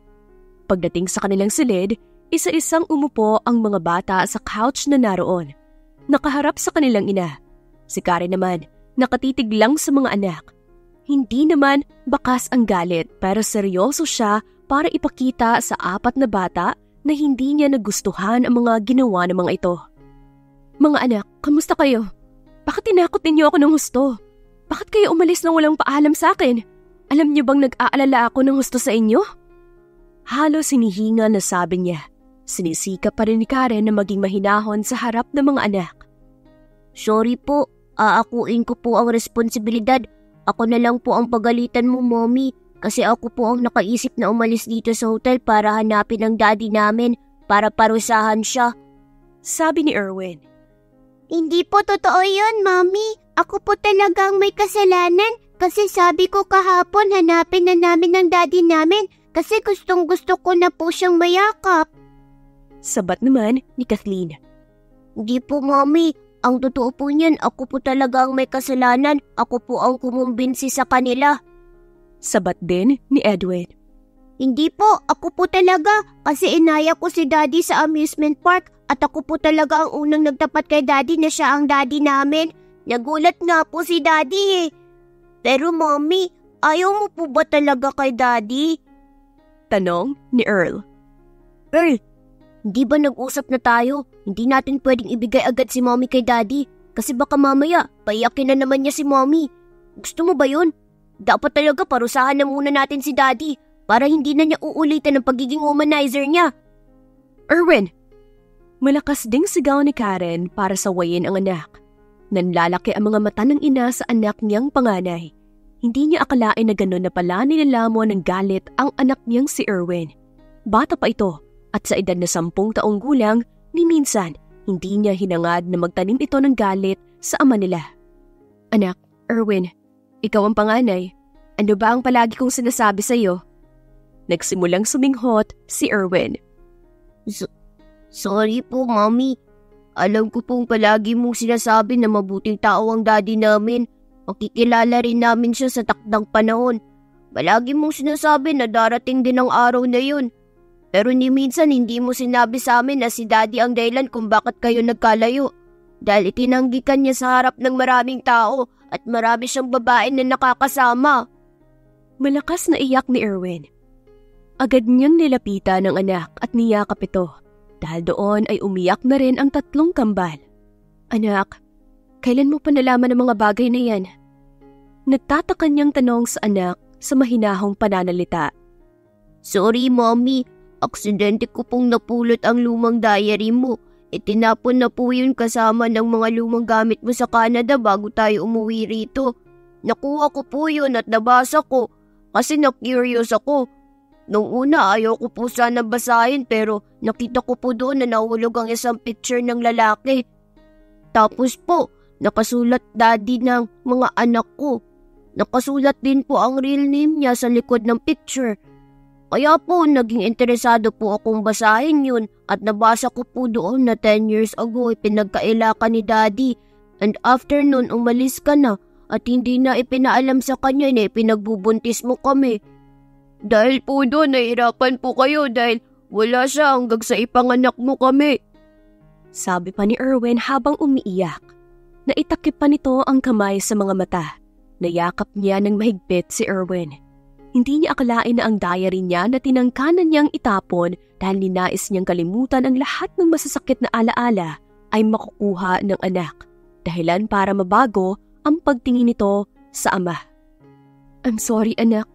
Pagdating sa kanilang silid, isa-isang umupo ang mga bata sa couch na naroon. nakaharap sa kanilang ina. Si Karen naman, nakatitig lang sa mga anak. Hindi naman bakas ang galit pero seryoso siya para ipakita sa apat na bata na hindi niya nagustuhan ang mga ginawa ng mga ito. Mga anak, kamusta kayo? Bakit tinakot ninyo ako ng husto? Bakit kayo umalis nang walang paalam sa akin? Alam niyo bang nag-aalala ako ng husto sa inyo? Halos sinihinga na sabi niya. Sinisika pa rin ni Karen na maging mahinahon sa harap ng mga anak. Sorry po, aakuin ko po ang responsibilidad. Ako na lang po ang pagalitan mo, mommy. Kasi ako po ang nakaisip na umalis dito sa hotel para hanapin ang daddy namin para parusahan siya. Sabi ni Erwin. Hindi po totoo yun, mommy. Ako po talagang may kasalanan kasi sabi ko kahapon hanapin na namin ang daddy namin kasi gustong gusto ko na po siyang mayakap. Sabat naman ni Kathleen. Hindi po, mommy. Ang totoo po niyan, ako po talaga ang may kasalanan. Ako po ang kumumbinsi sa kanila. Sabat din ni Edwin. Hindi po, ako po talaga kasi inaya ko si daddy sa amusement park at ako po talaga ang unang nagtapat kay daddy na siya ang daddy namin. Nagulat nga po si daddy eh. Pero mommy, ayaw mo po ba talaga kay daddy? Tanong ni Earl. Earl, hindi ba nag-usap na tayo? Hindi natin pwedeng ibigay agad si mommy kay daddy kasi baka mamaya paiyakin na naman niya si mommy. Gusto mo ba yun? Dapat talaga parusahan na muna natin si daddy para hindi na niya uulitin ang pagiging womanizer niya. Erwin! Malakas ding sigaw ni Karen para sawayin ang anak. Nanlalaki ang mga mata ng ina sa anak niyang panganay. Hindi niya akalain na gano'n na pala nilalamon ng galit ang anak niyang si Erwin. Bata pa ito at sa edad na sampung taong gulang, ni minsan, hindi niya hinangad na magtanim ito ng galit sa ama nila. Anak, Erwin, ikaw ang panganay. Ano ba ang palagi kong sinasabi sa iyo? Nagsimulang suminghot si Erwin. So, sorry po, Mommy. Alam ko pong palagi mong sinasabi na mabuting tao ang daddy namin. Makikilala rin namin siya sa takdang panahon. Palagi mong sinasabi na darating din ang araw na yun pero ni minsan hindi mo sinabi sa amin na si daddy ang dahilan kung bakit kayo nagkalayo. Dahil itinanggikan niya sa harap ng maraming tao at marami siyang babae na nakakasama. Malakas na iyak ni Erwin. Agad niyang nilapitan ng anak at niyakap ito dahil doon ay umiyak na rin ang tatlong kambal. Anak, kailan mo pa nalaman ang mga bagay na yan? Nagtataka niyang tanong sa anak sa mahinahong pananalita. Sorry, Mommy. Aksidente ko pong napulot ang lumang diary mo. Itinapon na po yun kasama ng mga lumang gamit mo sa Canada bago tayo umuwi rito. Nakuha ko po yun at nabasa ko kasi na-curious ako. Nung una ayaw ko po sana basahin pero nakita ko po doon na nahulog ang isang picture ng lalaki. Tapos po, nakasulat daddy ng mga anak ko. Nakasulat din po ang real name niya sa likod ng picture. Kaya po naging interesado po akong basahin yun at nabasa ko po doon na 10 years ago pinagkaila ka ni daddy and after nun umalis ka na at hindi na ipinaalam sa kanya na ipinagbubuntis mo kami. Dahil po doon nahirapan po kayo dahil wala siya hanggang sa ipanganak mo kami. Sabi pa ni Erwin habang umiiyak. Naitakip pa nito ang kamay sa mga mata. Nayakap niya ng mahigpit si Erwin. Hindi niya akalain na ang diary niya na tinangkanan niyang itapon dahil ninais niyang kalimutan ang lahat ng masasakit na alaala ay makukuha ng anak. Dahilan para mabago ang pagtingin nito sa ama. I'm sorry anak.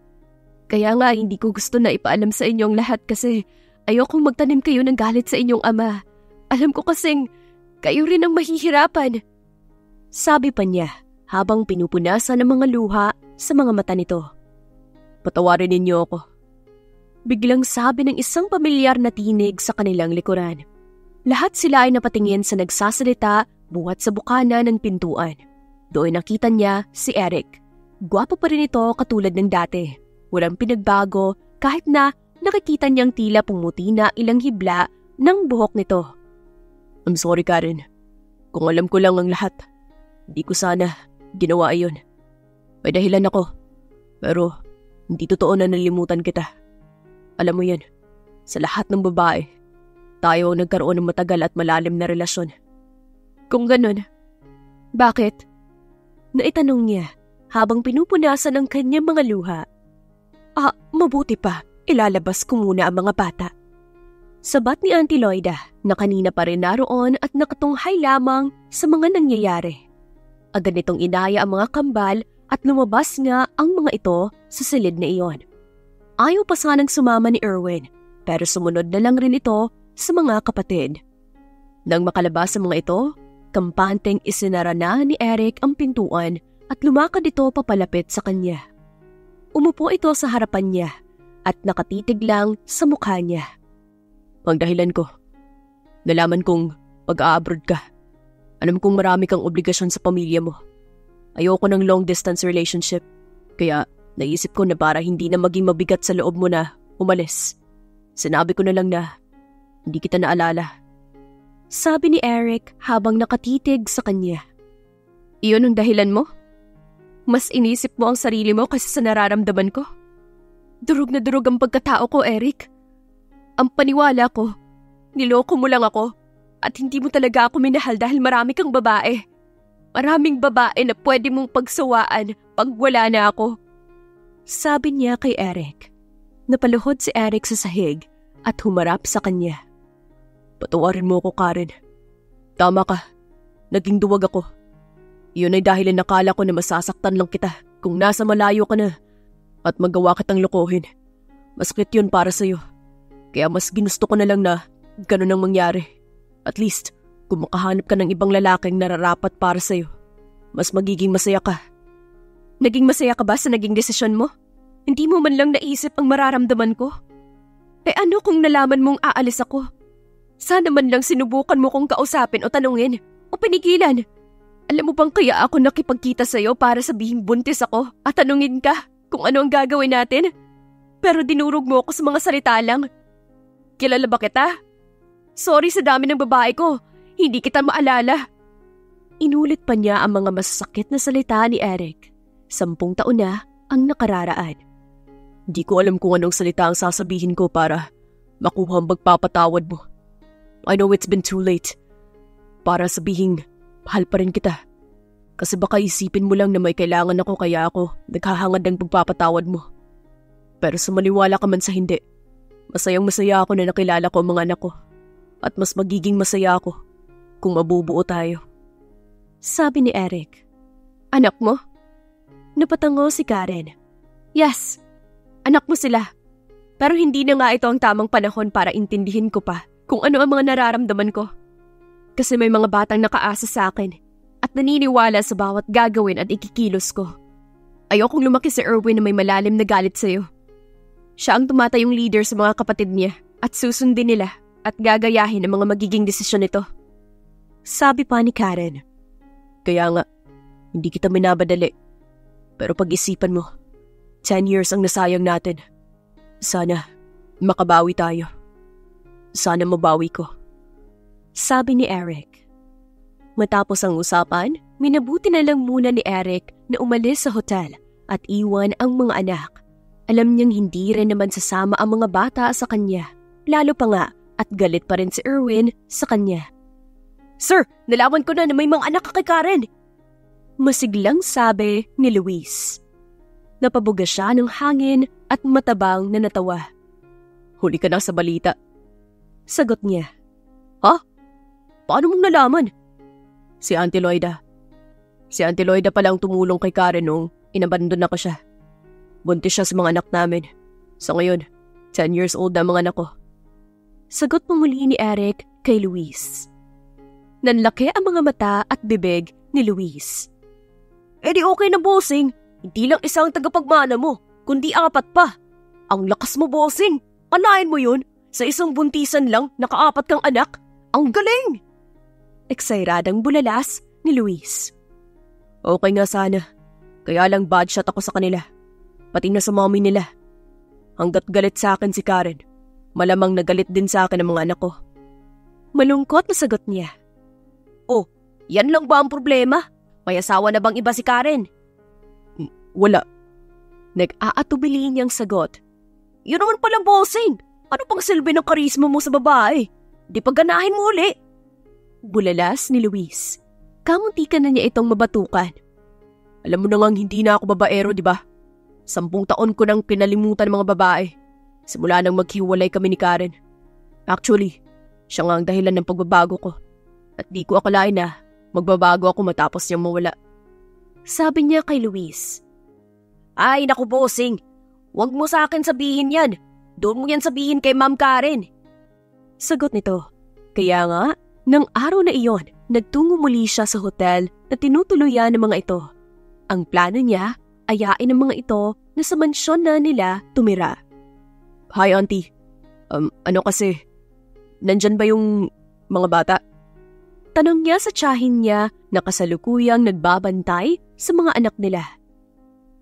Kaya nga hindi ko gusto na ipaalam sa inyong lahat kasi ayokong magtanim kayo ng galit sa inyong ama. Alam ko kasing kayo rin ang mahihirapan. Sabi pa niya habang pinupunasan ng mga luha sa mga mata nito. Patawarin ninyo ako. Biglang sabi ng isang pamilyar na tinig sa kanilang likuran. Lahat sila ay napatingin sa nagsasalita buhat sa bukana ng pintuan. Doon nakita niya si Eric. Gwapo pa rin ito katulad ng dati. Walang pinagbago kahit na nakikita niyang tila pumuti na ilang hibla ng buhok nito. I'm sorry Karen. Kung alam ko lang ang lahat, hindi ko sana ginawa iyon. May dahilan ako. Pero hindi totoo na nalimutan kita. Alam mo yan, sa lahat ng babae, tayo ang nagkaroon ng matagal at malalim na relasyon. Kung ganun, bakit? Naitanong niya habang pinupunasan ang kanyang mga luha. Ah, mabuti pa, ilalabas ko muna ang mga bata. Sabat ni Auntie Loida na kanina pa rin naroon at nakatunghay lamang sa mga nangyayari. Agad nitong inaya ang mga kambal at lumabas nga ang mga ito sa silid na iyon. Ayaw pa sanang sumama ni Erwin pero sumunod na lang rin ito sa mga kapatid. Nang makalabas sa mga ito, kampanteng isinara na ni Eric ang pintuan at lumakad ito papalapit sa kanya. Umupo ito sa harapan niya at nakatitig lang sa mukha niya. Ang dahilan ko, nalaman kong pag-a-abroad ka. Alam kong marami kang obligasyon sa pamilya mo. Ayoko ng long distance relationship. Kaya naisip ko na para hindi na maging mabigat sa loob mo na umalis. Sinabi ko na lang na hindi kita naalala. Sabi ni Eric habang nakatitig sa kanya. Iyon ang dahilan mo? Mas inisip mo ang sarili mo kasi sa nararamdaman ko? Durog na durog ang pagkatao ko, Eric. Ang paniwala ko, niloko mo lang ako at hindi mo talaga ako minahal dahil marami kang babae. Maraming babae na pwede mong pagsawaan pag wala na ako. Sabi niya kay Eric. Napaluhod si Eric sa sahig at humarap sa kanya. Patawarin mo ako, Karen. Tama ka. Naging duwag ako. Iyon ay dahil nakala ko na masasaktan lang kita kung nasa malayo ka na at magawa kitang lokohin. Masakit yun para sa'yo. Kaya mas ginusto ko na lang na ganun ang mangyari. At least, kung makahanap ka ng ibang lalaking nararapat para sa'yo, mas magiging masaya ka. Naging masaya ka ba sa naging desisyon mo? Hindi mo man lang naisip ang mararamdaman ko? Eh ano kung nalaman mong aalis ako? Sana man lang sinubukan mo kong kausapin o tanungin o pinigilan. Alam mo bang kaya ako nakipagkita sa'yo para sabihin buntis ako at tanungin ka kung ano ang gagawin natin? Pero dinurog mo ako sa mga salita lang. Kilala ba kita? Sorry sa dami ng babae ko. Hindi kita maalala. Inulit pa niya ang mga masakit na salita ni Eric. Sampung taon na ang nakararaan. Hindi ko alam kung anong salita ang sasabihin ko para makuha ang magpapatawad mo. I know it's been too late. Para sabihin, mahal pa rin kita. Kasi baka isipin mo lang na may kailangan ako kaya ako naghahangad ng pagpapatawad mo. Pero sa maniwala ka man sa hindi, masayang masaya ako na nakilala ko ang mga anak ko. At mas magiging masaya ako kung mabubuo tayo. Sabi ni Eric. Anak mo? Napatango si Karen. Yes, anak mo sila. Pero hindi na nga ito ang tamang panahon para intindihin ko pa kung ano ang mga nararamdaman ko. Kasi may mga batang nakaasa sa akin at naniniwala sa bawat gagawin at ikikilos ko. Ayokong lumaki si Erwin na may malalim na galit sa'yo. Siya ang tumatayong leader sa mga kapatid niya at susundin nila at gagayahin ang mga magiging desisyon nito. Sabi pa ni Karen. Kaya nga, hindi kita minabadali. Pero pag-isipan mo, 10 years ang nasayang natin. Sana, makabawi tayo. Sana mabawi ko. Sabi ni Eric. Matapos ang usapan, minabuti na lang muna ni Eric na umalis sa hotel at iwan ang mga anak. Alam niyang hindi rin naman sasama ang mga bata sa kanya. Lalo pa nga at galit pa rin si Erwin sa kanya. Sir, nalaman ko na na may mga anak ka kay Karen. Masiglang sabi ni Luis. Napabuga siya ng hangin at matabang na natawa. Huli ka na sa balita. Sagot niya. Ha? Paano mong nalaman? Si Auntie Loida. Si Auntie Loida palang tumulong kay Karen nung inabandon na ko siya. Buntis siya sa mga anak namin. So ngayon, 10 years old na mga anak ko. Sagot mo muli ni Eric kay Luis. Nanlaki ang mga mata at bibig ni Luis. Eh di okay na bossing. Hindi lang isang tagapagmana mo, kundi apat pa. Ang lakas mo bossing. Anayin mo yun. Sa isang buntisan lang, nakaapat kang anak? Ang galing! Eksairadang bulalas ni Luis. Okay nga sana. Kaya lang bad shot ako sa kanila. Pati na sa mommy nila. Hanggat galit sa akin si Karen, malamang nagalit din sa akin ang mga anak ko. Malungkot na sagot niya. Oh, yan lang ba ang problema? May asawa na bang iba si Karen? Wala. Nag-aatubili niyang sagot. Yun naman pala bossing. Ano pang silbi ng karisma mo sa babae? Di pa ganahin mo uli. Bulalas ni Luis. Kamunti ka na niya itong mabatukan. Alam mo na ngang hindi na ako babaero, di ba? Sampung taon ko nang pinalimutan mga babae. Simula nang maghiwalay kami ni Karen. Actually, siya nga ang dahilan ng pagbabago ko. At di ko akalain na magbabago ako matapos niyang mawala. Sabi niya kay Luis. Ay, naku bossing. Huwag mo sa akin sabihin yan. Doon mo yan sabihin kay Ma'am Karen. Sagot nito. Kaya nga, nang araw na iyon, nagtungo muli siya sa hotel na tinutuluyan ng mga ito. Ang plano niya, ayain ang mga ito na sa mansyon na nila tumira. Hi, auntie. Um, ano kasi, nandyan ba yung mga bata? Tanong niya sa tsahin niya na kasalukuyang nagbabantay sa mga anak nila.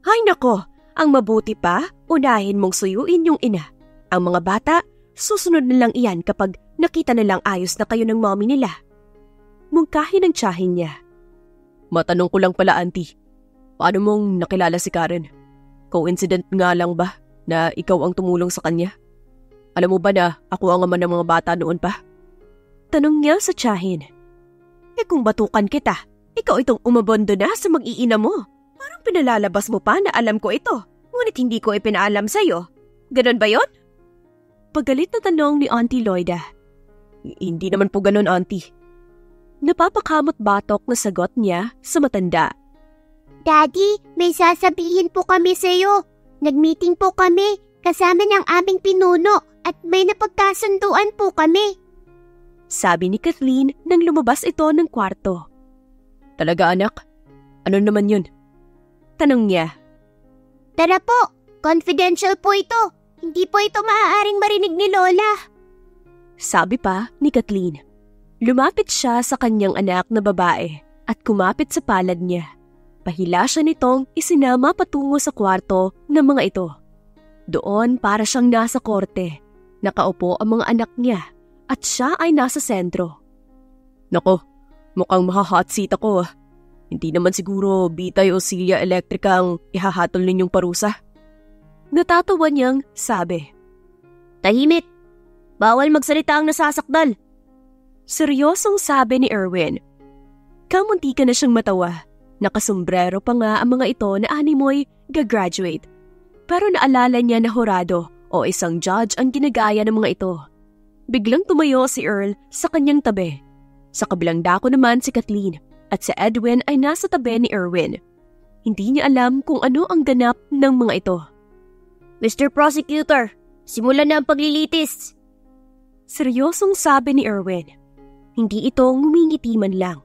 Hay nako, ang mabuti pa, unahin mong suyuin yung ina. Ang mga bata, susunod na lang iyan kapag nakita na lang ayos na kayo ng mommy nila. Mungkahin ang tsahin niya. Matanong ko lang pala, auntie. Paano mong nakilala si Karen? Coincident nga lang ba na ikaw ang tumulong sa kanya? Alam mo ba na ako ang ama ng mga bata noon pa? Tanong niya sa tsahin. Eh kung batukan kita, ikaw itong umabondo na sa mag-iina mo. Parang pinalalabas mo pa na alam ko ito, ngunit hindi ko ipinaalam sa'yo. Ganon ba yon? Pagalit na tanong ni Auntie Loida. Hindi naman po ganon, Auntie. Napapakamot batok na sagot niya sa matanda. Daddy, may sasabihin po kami sa'yo. Nagmeeting po kami kasama ng aming pinuno at may napagkasunduan po kami. Sabi ni Kathleen nang lumabas ito ng kwarto. Talaga anak? Ano naman yun? Tanong niya. Tara po, confidential po ito. Hindi po ito maaaring marinig ni Lola. Sabi pa ni Kathleen. Lumapit siya sa kanyang anak na babae at kumapit sa palad niya. Pahila siya nitong isinama patungo sa kwarto ng mga ito. Doon para siyang nasa korte. Nakaupo ang mga anak niya at siya ay nasa sentro. Nako, mukhang maha-hot seat ako ah. Hindi naman siguro bitay o silya elektrika ang ihahatol ninyong parusa. Natatawa niyang sabi. Tahimik! Bawal magsalita ang nasasakdal. Seryosong sabi ni Erwin. Kamunti ka na siyang matawa. Nakasombrero pa nga ang mga ito na animoy gagraduate. Pero naalala niya na horado o isang judge ang ginagaya ng mga ito. Biglang tumayo si Earl sa kanyang tabi. Sa kabilang dako naman si Kathleen at si Edwin ay nasa tabi ni Erwin. Hindi niya alam kung ano ang ganap ng mga ito. Mr. Prosecutor, simulan na ang paglilitis. Seryosong sabi ni Erwin. Hindi ito ngumingiti man lang.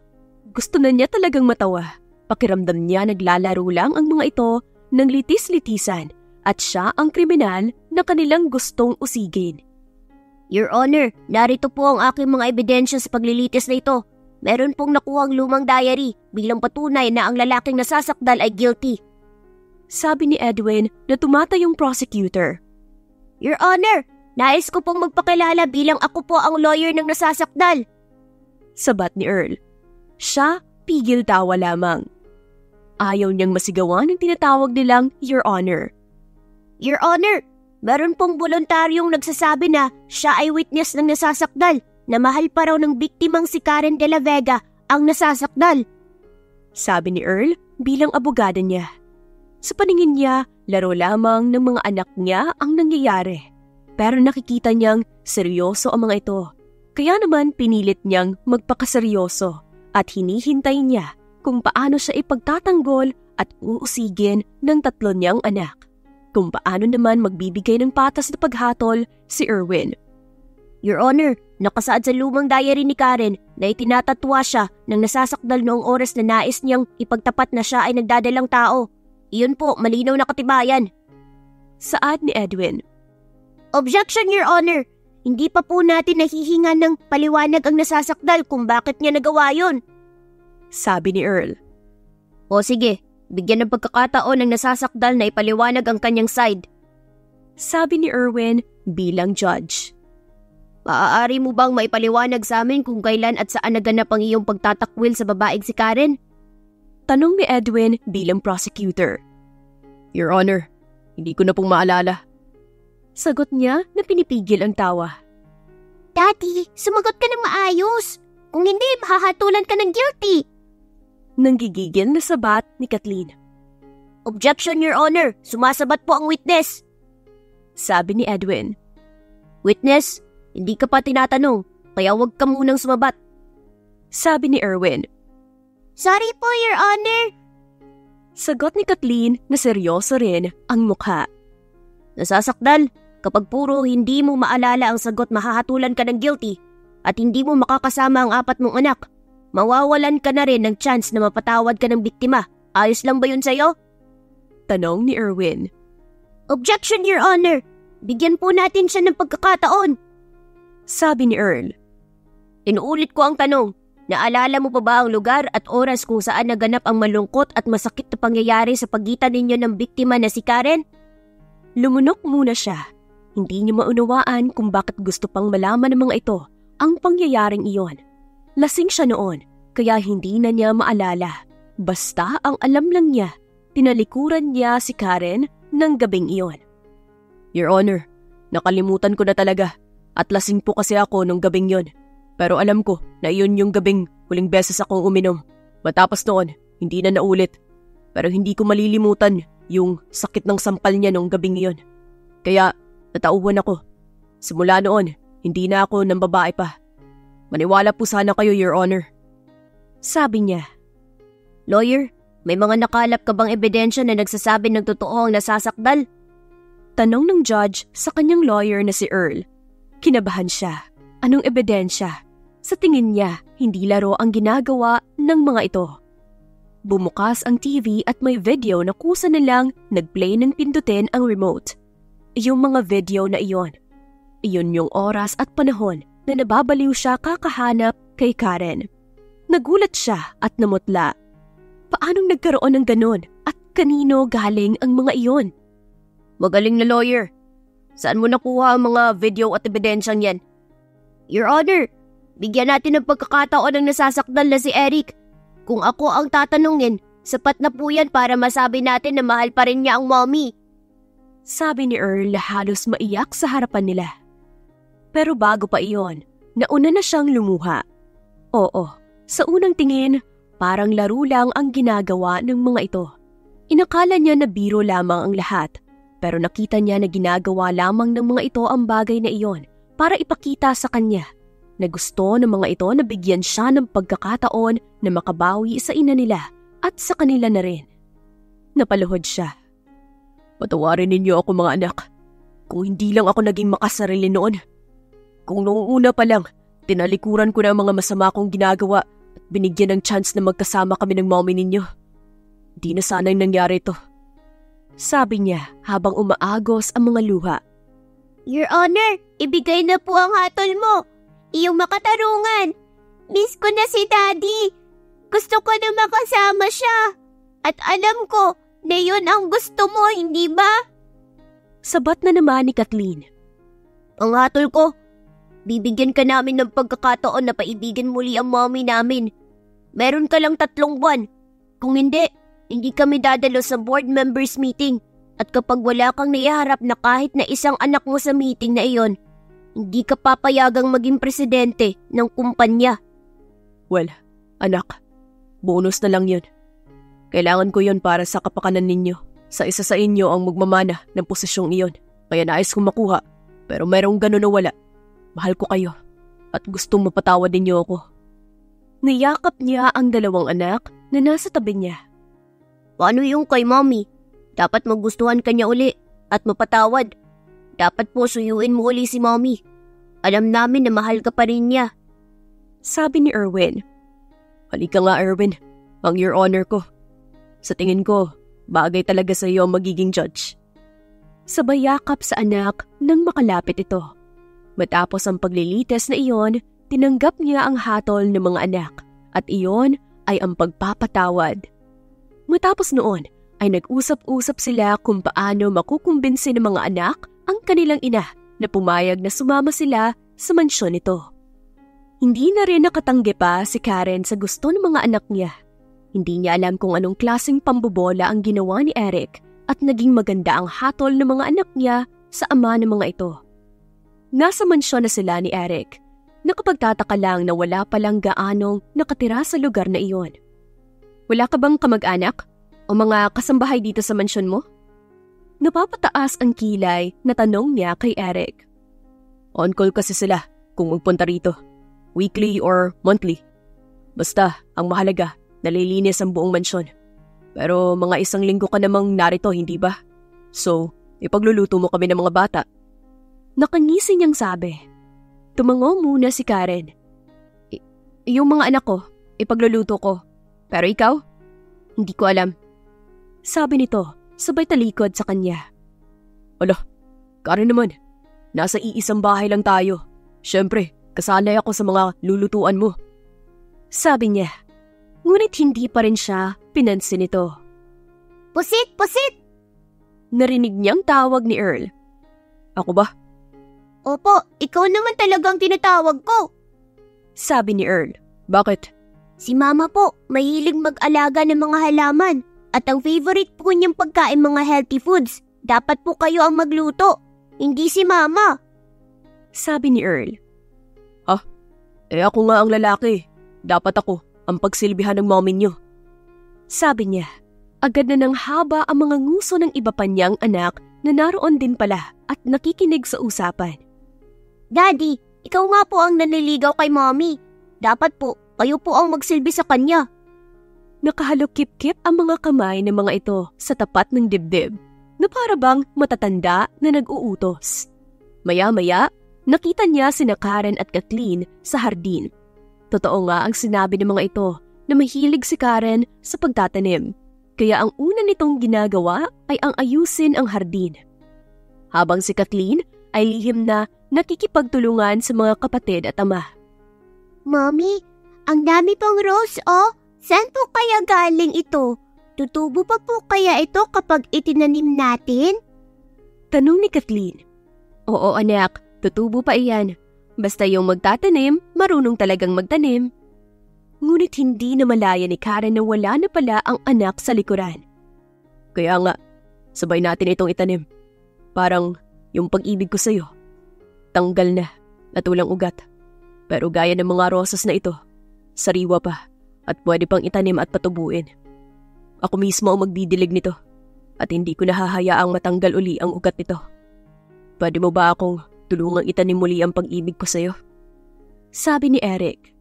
Gusto na niya talagang matawa. Pakiramdam niya naglalaro lang ang mga ito ng litis-litisan at siya ang kriminal na kanilang gustong usigin. Your Honor, narito po ang aking mga ebidensya sa paglilitis na ito. Meron pong nakuhang lumang diary bilang patunay na ang lalaking nasasakdal ay guilty. Sabi ni Edwin na tumatayong prosecutor. Your Honor, nais ko pong magpakilala bilang ako po ang lawyer ng nasasakdal. Sabat ni Earl. Siya, pigil tawa lamang. Ayaw niyang masigawan ang tinatawag nilang Your Honor. Your Honor, Meron pong voluntaryong nagsasabi na siya ay witness ng nasasakdal na mahal pa raw ng biktimang si Karen de la Vega ang nasasakdal. Sabi ni Earl bilang abogado niya. Sa paningin niya, laro lamang ng mga anak niya ang nangyayari. Pero nakikita niyang seryoso ang mga ito. Kaya naman pinilit niyang magpakaseryoso at hinihintay niya kung paano siya ipagtatanggol at uusigin ng tatlo niyang anak kung paano naman magbibigay ng patas na paghatol si Erwin. Your Honor, nakasaad sa lumang diary ni Karen na itinatatwa siya ng nasasakdal noong oras na nais niyang ipagtapat na siya ay nagdadalang tao. Iyon po, malinaw na katibayan. Saad ni Edwin. Objection, Your Honor! Hindi pa po natin nahihinga ng paliwanag ang nasasakdal kung bakit niya nagawa yon. Sabi ni Earl. O sige, Bigyan ng pagkakataon ng nasasakdal na ipaliwanag ang kanyang side. Sabi ni Erwin bilang judge. Maaari mo bang maipaliwanag sa amin kung kailan at saan naganap ang iyong pagtatakwil sa babaeng si Karen? Tanong ni Edwin bilang prosecutor. Your Honor, hindi ko na pong maalala. Sagot niya na pinipigil ang tawa. Daddy, sumagot ka ng maayos. Kung hindi, mahahatulan ka ng guilty. Nanggigigil na sabat ni Kathleen. Objection, Your Honor. Sumasabat po ang witness. Sabi ni Edwin. Witness, hindi ka pa tinatanong, kaya huwag ka munang sumabat. Sabi ni Erwin. Sorry po, Your Honor. Sagot ni Kathleen na seryoso rin ang mukha. Nasasakdal, kapag puro hindi mo maalala ang sagot mahahatulan ka ng guilty at hindi mo makakasama ang apat mong anak, mawawalan ka na rin ng chance na mapatawad ka ng biktima. Ayos lang ba yun sa'yo? Tanong ni Erwin. Objection, Your Honor. Bigyan po natin siya ng pagkakataon. Sabi ni Earl. Inuulit ko ang tanong. Naalala mo pa ba ang lugar at oras kung saan naganap ang malungkot at masakit na pangyayari sa pagitan ninyo ng biktima na si Karen? Lumunok muna siya. Hindi niya maunawaan kung bakit gusto pang malaman ng mga ito ang pangyayaring iyon. Lasing siya noon, kaya hindi na niya maalala. Basta ang alam lang niya, tinalikuran niya si Karen ng gabing iyon. Your Honor, nakalimutan ko na talaga at lasing po kasi ako nung gabing yon. Pero alam ko na iyon yung gabing huling beses akong uminom. Matapos noon, hindi na naulit. Pero hindi ko malilimutan yung sakit ng sampal niya nung gabing iyon. Kaya natauhan ako. Simula noon, hindi na ako ng babae pa. Maniwala po sana kayo, Your Honor. Sabi niya. Lawyer, may mga nakalap ka bang ebidensya na nagsasabi ng totoo ang nasasakdal? Tanong ng judge sa kanyang lawyer na si Earl. Kinabahan siya. Anong ebidensya? Sa tingin niya, hindi laro ang ginagawa ng mga ito. Bumukas ang TV at may video na kusa na lang nag-play ng pindutin ang remote. Yung mga video na iyon. Iyon yung oras at panahon na nababaliw siya kakahanap kay Karen. Nagulat siya at namutla. Paanong nagkaroon ng ganon at kanino galing ang mga iyon? Magaling na lawyer. Saan mo nakuha ang mga video at ebidensyang yan? Your Honor, Bigyan natin ng pagkakataon ng nasasakdal na si Eric. Kung ako ang tatanungin, sapat na po yan para masabi natin na mahal pa rin niya ang mommy. Sabi ni Earl halos maiyak sa harapan nila. Pero bago pa iyon, nauna na siyang lumuha. Oo, sa unang tingin, parang laro lang ang ginagawa ng mga ito. Inakala niya na biro lamang ang lahat, pero nakita niya na ginagawa lamang ng mga ito ang bagay na iyon para ipakita sa kanya na gusto ng mga ito na bigyan siya ng pagkakataon na makabawi sa ina nila at sa kanila na rin. Napaluhod siya. Patawarin ninyo ako mga anak. Kung hindi lang ako naging makasarili noon. Kung noong una pa lang, tinalikuran ko na ang mga masama kong ginagawa at binigyan ng chance na magkasama kami ng mommy ninyo. Di na sana'y nangyari ito. Sabi niya habang umaagos ang mga luha. Your Honor, ibigay na po ang hatol mo. Iyong makatarungan. Miss ko na si Daddy. Gusto ko na makasama siya. At alam ko na yun ang gusto mo, hindi ba? Sabat na naman ni Kathleen. Ang hatol ko, bibigyan ka namin ng pagkakataon na paibigan muli ang mommy namin. Meron ka lang tatlong buwan. Kung hindi, hindi kami dadalo sa board members meeting. At kapag wala kang naiharap na kahit na isang anak mo sa meeting na iyon, hindi ka papayagang maging presidente ng kumpanya. Well, anak, bonus na lang yun. Kailangan ko yun para sa kapakanan ninyo. Sa isa sa inyo ang magmamana ng posisyong iyon. Kaya nais kong makuha. Pero merong gano'n na wala. Mahal ko kayo. At gustong mapatawad ninyo ako. Niyakap niya ang dalawang anak na nasa tabi niya. Paano yung kay mommy? Dapat magustuhan ka niya uli at mapatawad dapat po suyuin mo uli si mommy. Alam namin na mahal ka pa rin niya. Sabi ni Erwin. Halika nga Erwin, ang your honor ko. Sa tingin ko, bagay talaga sa iyo magiging judge. Sabay yakap sa anak nang makalapit ito. Matapos ang paglilites na iyon, tinanggap niya ang hatol ng mga anak at iyon ay ang pagpapatawad. Matapos noon, ay nag-usap-usap sila kung paano makukumbinsi ng mga anak ang kanilang ina na pumayag na sumama sila sa mansyon nito. Hindi na rin nakatanggi pa si Karen sa gusto ng mga anak niya. Hindi niya alam kung anong klaseng pambobola ang ginawa ni Eric at naging maganda ang hatol ng mga anak niya sa ama ng mga ito. Nasa mansyon na sila ni Eric. nakapagtataka lang na wala palang gaanong nakatira sa lugar na iyon. Wala ka bang kamag-anak o mga kasambahay dito sa mansyon mo? Napapataas ang kilay na tanong niya kay Eric. On call kasi sila kung magpunta rito. Weekly or monthly. Basta, ang mahalaga, nalilinis ang buong mansyon. Pero mga isang linggo ka namang narito, hindi ba? So, ipagluluto mo kami ng mga bata. Nakangisi niyang sabi. Tumango muna si Karen. I- yung mga anak ko, ipagluluto ko. Pero ikaw? Hindi ko alam. Sabi nito, sabay talikod sa kanya. Ala, Karen naman, nasa iisang bahay lang tayo. Siyempre, kasanay ako sa mga lulutuan mo. Sabi niya, ngunit hindi pa rin siya pinansin ito. Pusit! Pusit! Narinig niyang tawag ni Earl. Ako ba? Opo, ikaw naman talagang tinatawag ko. Sabi ni Earl. Bakit? Si mama po, mahilig mag-alaga ng mga halaman. At ang favorite po niyang pagkain mga healthy foods. Dapat po kayo ang magluto. Hindi si mama. Sabi ni Earl. Ha? Eh ako nga ang lalaki. Dapat ako ang pagsilbihan ng mommy niyo. Sabi niya. Agad na ng haba ang mga nguso ng iba pa niyang anak na naroon din pala at nakikinig sa usapan. Daddy, ikaw nga po ang naniligaw kay mommy. Dapat po, kayo po ang magsilbi sa kanya. Nakahalukip-kip ang mga kamay ng mga ito sa tapat ng dibdib na para matatanda na nag-uutos. Maya-maya, nakita niya si Karen at Kathleen sa hardin. Totoo nga ang sinabi ng mga ito na mahilig si Karen sa pagtatanim. Kaya ang una nitong ginagawa ay ang ayusin ang hardin. Habang si Kathleen ay lihim na nakikipagtulungan sa mga kapatid at ama. Mommy, ang dami pong rose oh. Saan po kaya galing ito? Tutubo pa po kaya ito kapag itinanim natin? Tanong ni Kathleen. Oo anak, tutubo pa iyan. Basta yung magtatanim, marunong talagang magtanim. Ngunit hindi na malaya ni Karen na wala na pala ang anak sa likuran. Kaya nga, sabay natin itong itanim. Parang yung pag-ibig ko sa'yo. Tanggal na, natulang ugat. Pero gaya ng mga rosas na ito, sariwa pa at pwede pang itanim at patubuin. Ako mismo ang magdidilig nito at hindi ko nahahayaang matanggal uli ang ugat nito. Pwede mo ba akong tulungang itanim muli ang pag-ibig ko sa'yo? Sabi ni Eric.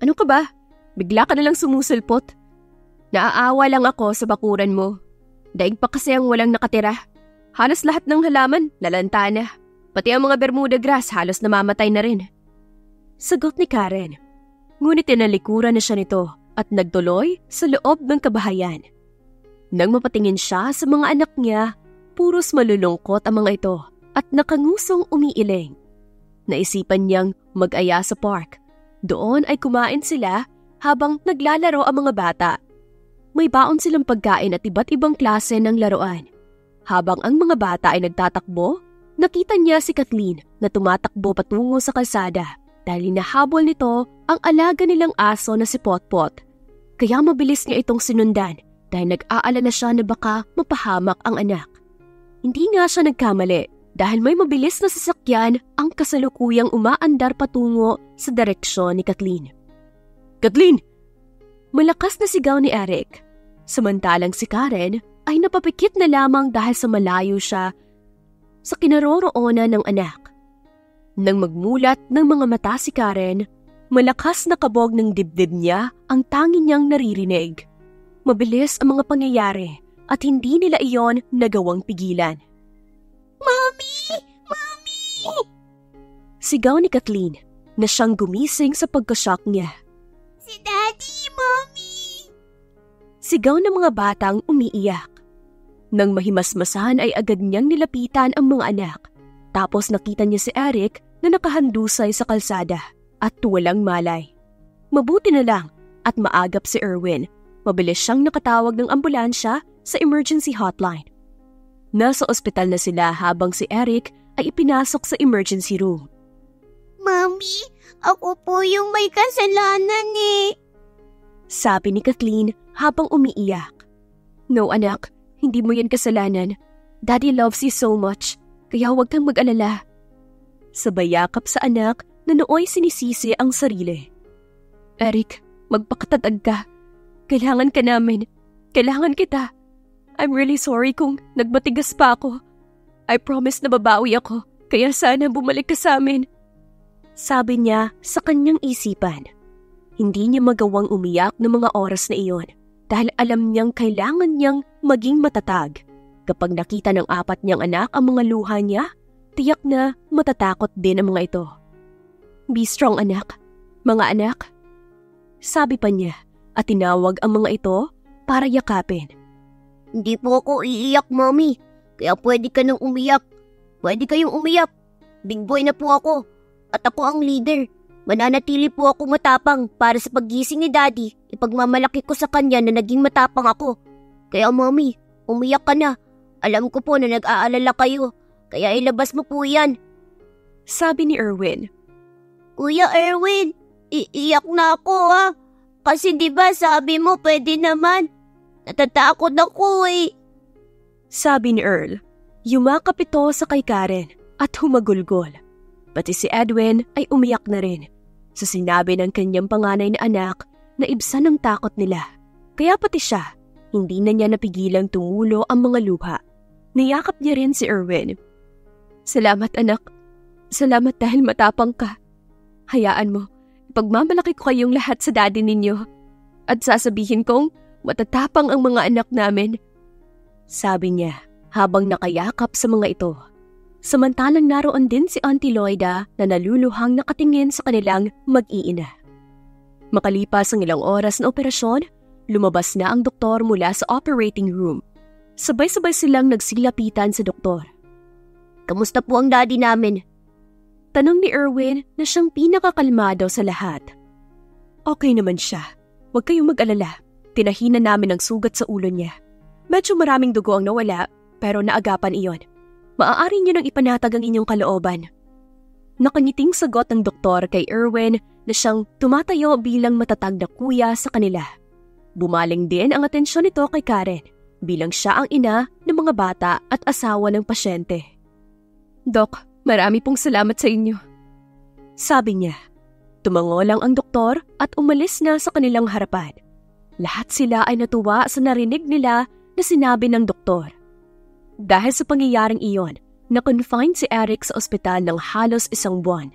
Ano ka ba? Bigla ka nalang sumusulpot. Naaawa lang ako sa bakuran mo. Daig pa kasi ang walang nakatira. Halos lahat ng halaman, lalanta na. Pati ang mga Bermuda grass halos namamatay na rin. Sagot ni Karen. Ngunit tinalikuran na siya nito at nagtuloy sa loob ng kabahayan. Nang mapatingin siya sa mga anak niya, puros malulungkot ang mga ito at nakangusong umiiling. Naisipan niyang mag-aya sa park. Doon ay kumain sila habang naglalaro ang mga bata. May baon silang pagkain at iba't ibang klase ng laruan. Habang ang mga bata ay nagtatakbo, nakita niya si Kathleen na tumatakbo patungo sa kalsada dahil nahabol nito ang alaga nilang aso na si Potpot. Kaya mabilis niya itong sinundan dahil nag-aalala siya na baka mapahamak ang anak. Hindi nga siya nagkamali dahil may mabilis na sasakyan ang kasalukuyang umaandar patungo sa direksyon ni Kathleen. Kathleen! Malakas na sigaw ni Eric. Samantalang si Karen ay napapikit na lamang dahil sa malayo siya sa kinaroroonan ng anak. Nang magmulat ng mga mata si Karen, malakas na kabog ng dibdib niya ang tangi niyang naririnig. Mabilis ang mga pangyayari at hindi nila iyon nagawang pigilan. Mommy! Mommy! Sigaw ni Kathleen na siyang gumising sa pagkashock niya. Si Daddy! Mommy! Sigaw ng mga batang umiiyak. Nang mahimasmasan ay agad niyang nilapitan ang mga anak. Tapos nakita niya si Eric na nakahandusay sa kalsada at walang malay. Mabuti na lang at maagap si Erwin. Mabilis siyang nakatawag ng ambulansya sa emergency hotline. Nasa ospital na sila habang si Eric ay ipinasok sa emergency room. Mommy, ako po yung may kasalanan eh. Sabi ni Kathleen habang umiiyak. No anak, hindi mo yan kasalanan. Daddy loves you so much, kaya huwag kang mag-alala. Sabay yakap sa anak, na nooy sinisisi ang sarili. Eric, magpakatatag ka. Kailangan ka namin. Kailangan kita. I'm really sorry kung nagmatigas pa ako. I promise na babawi ako, kaya sana bumalik ka sa amin. Sabi niya sa kanyang isipan. Hindi niya magawang umiyak ng mga oras na iyon dahil alam niyang kailangan niyang maging matatag. Kapag nakita ng apat niyang anak ang mga luha niya, tiyak na matatakot din ang mga ito. Be strong anak, mga anak. Sabi pa niya at tinawag ang mga ito para yakapin. Hindi po ako iiyak, Mommy. Kaya pwede ka nang umiyak. Pwede kayong umiyak. Big boy na po ako. At ako ang leader. Mananatili po ako matapang para sa paggising ni Daddy. Ipagmamalaki ko sa kanya na naging matapang ako. Kaya Mommy, umiyak ka na. Alam ko po na nag-aalala kayo. Kaya ilabas mo po yan. Sabi ni Erwin. Kuya Erwin, iiyak na ako ha. Kasi di ba sabi mo pwede naman. Natatakot ako eh. Sabi ni Earl. Yumakap ito sa kay Karen at humagulgol. Pati si Edwin ay umiyak na rin sa sinabi ng kanyang panganay na anak na ibsan ang takot nila. Kaya pati siya, hindi na niya napigilang tumulo ang mga luha. Niyakap niya rin si Erwin. Salamat anak. Salamat dahil matapang ka. Hayaan mo, ipagmamalaki ko kayong lahat sa daddy ninyo. At sasabihin kong matatapang ang mga anak namin. Sabi niya habang nakayakap sa mga ito. Samantalang naroon din si Auntie Loida na naluluhang nakatingin sa kanilang mag-iina. Makalipas ang ilang oras na operasyon, lumabas na ang doktor mula sa operating room. Sabay-sabay silang nagsilapitan sa doktor. Kamusta po ang daddy namin? Tanong ni Erwin na siyang pinakakalmado sa lahat. Okay naman siya. Huwag kayong mag-alala. Tinahinan namin ang sugat sa ulo niya. Medyo maraming dugo ang nawala, pero naagapan iyon. Maaari niyo nang ipanatag ang inyong kalooban. Nakangiting sagot ng doktor kay Erwin na siyang tumatayo bilang matatag na kuya sa kanila. Bumaling din ang atensyon nito kay Karen bilang siya ang ina ng mga bata at asawa ng pasyente. Dok, marami pong salamat sa inyo. Sabi niya. Tumango lang ang doktor at umalis na sa kanilang harapan. Lahat sila ay natuwa sa narinig nila na sinabi ng doktor. Dahil sa pangyayaring iyon, na-confine si Eric sa ospital ng halos isang buwan.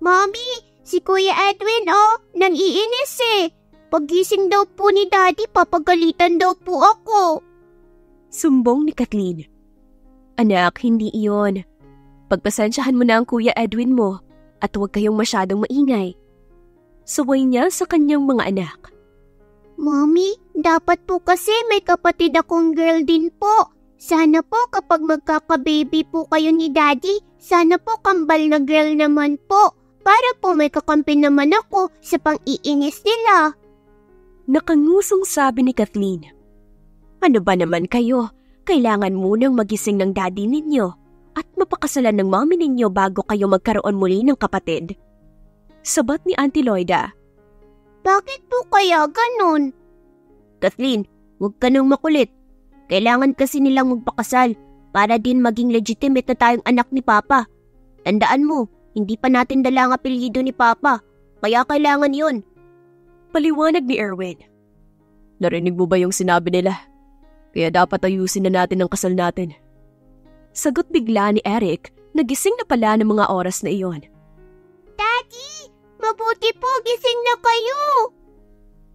Mommy, si Kuya Edwin oh, nang iinis eh. Pagising daw po ni Daddy, papagalitan daw po ako. Sumbong ni Kathleen. Anak, hindi iyon. Pagpasensyahan mo na ang Kuya Edwin mo at huwag kayong masyadong maingay. Suway niya sa kanyang mga anak. Mommy, dapat po kasi may kapatid akong girl din po. Sana po kapag magkakababy po kayo ni Daddy, sana po kambal na girl naman po. Para po may kakampi naman ako sa pang-iinis nila. Nakangusong sabi ni Kathleen. Ano ba naman kayo? Kailangan munang magising ng daddy ninyo at mapakasalan ng mommy ninyo bago kayo magkaroon muli ng kapatid. Sabat ni Auntie Loida. Bakit po kaya ganun? Kathleen, huwag ka nang makulit. Kailangan kasi nilang magpakasal para din maging legitimate na tayong anak ni Papa. Tandaan mo, hindi pa natin dala ang apelyido ni Papa, kaya kailangan yun. Paliwanag ni Erwin. Narinig mo ba yung sinabi nila? Kaya dapat ayusin na natin ang kasal natin. Sagot bigla ni Eric, nagising na pala ng mga oras na iyon. Daddy, mabuti po gising na kayo!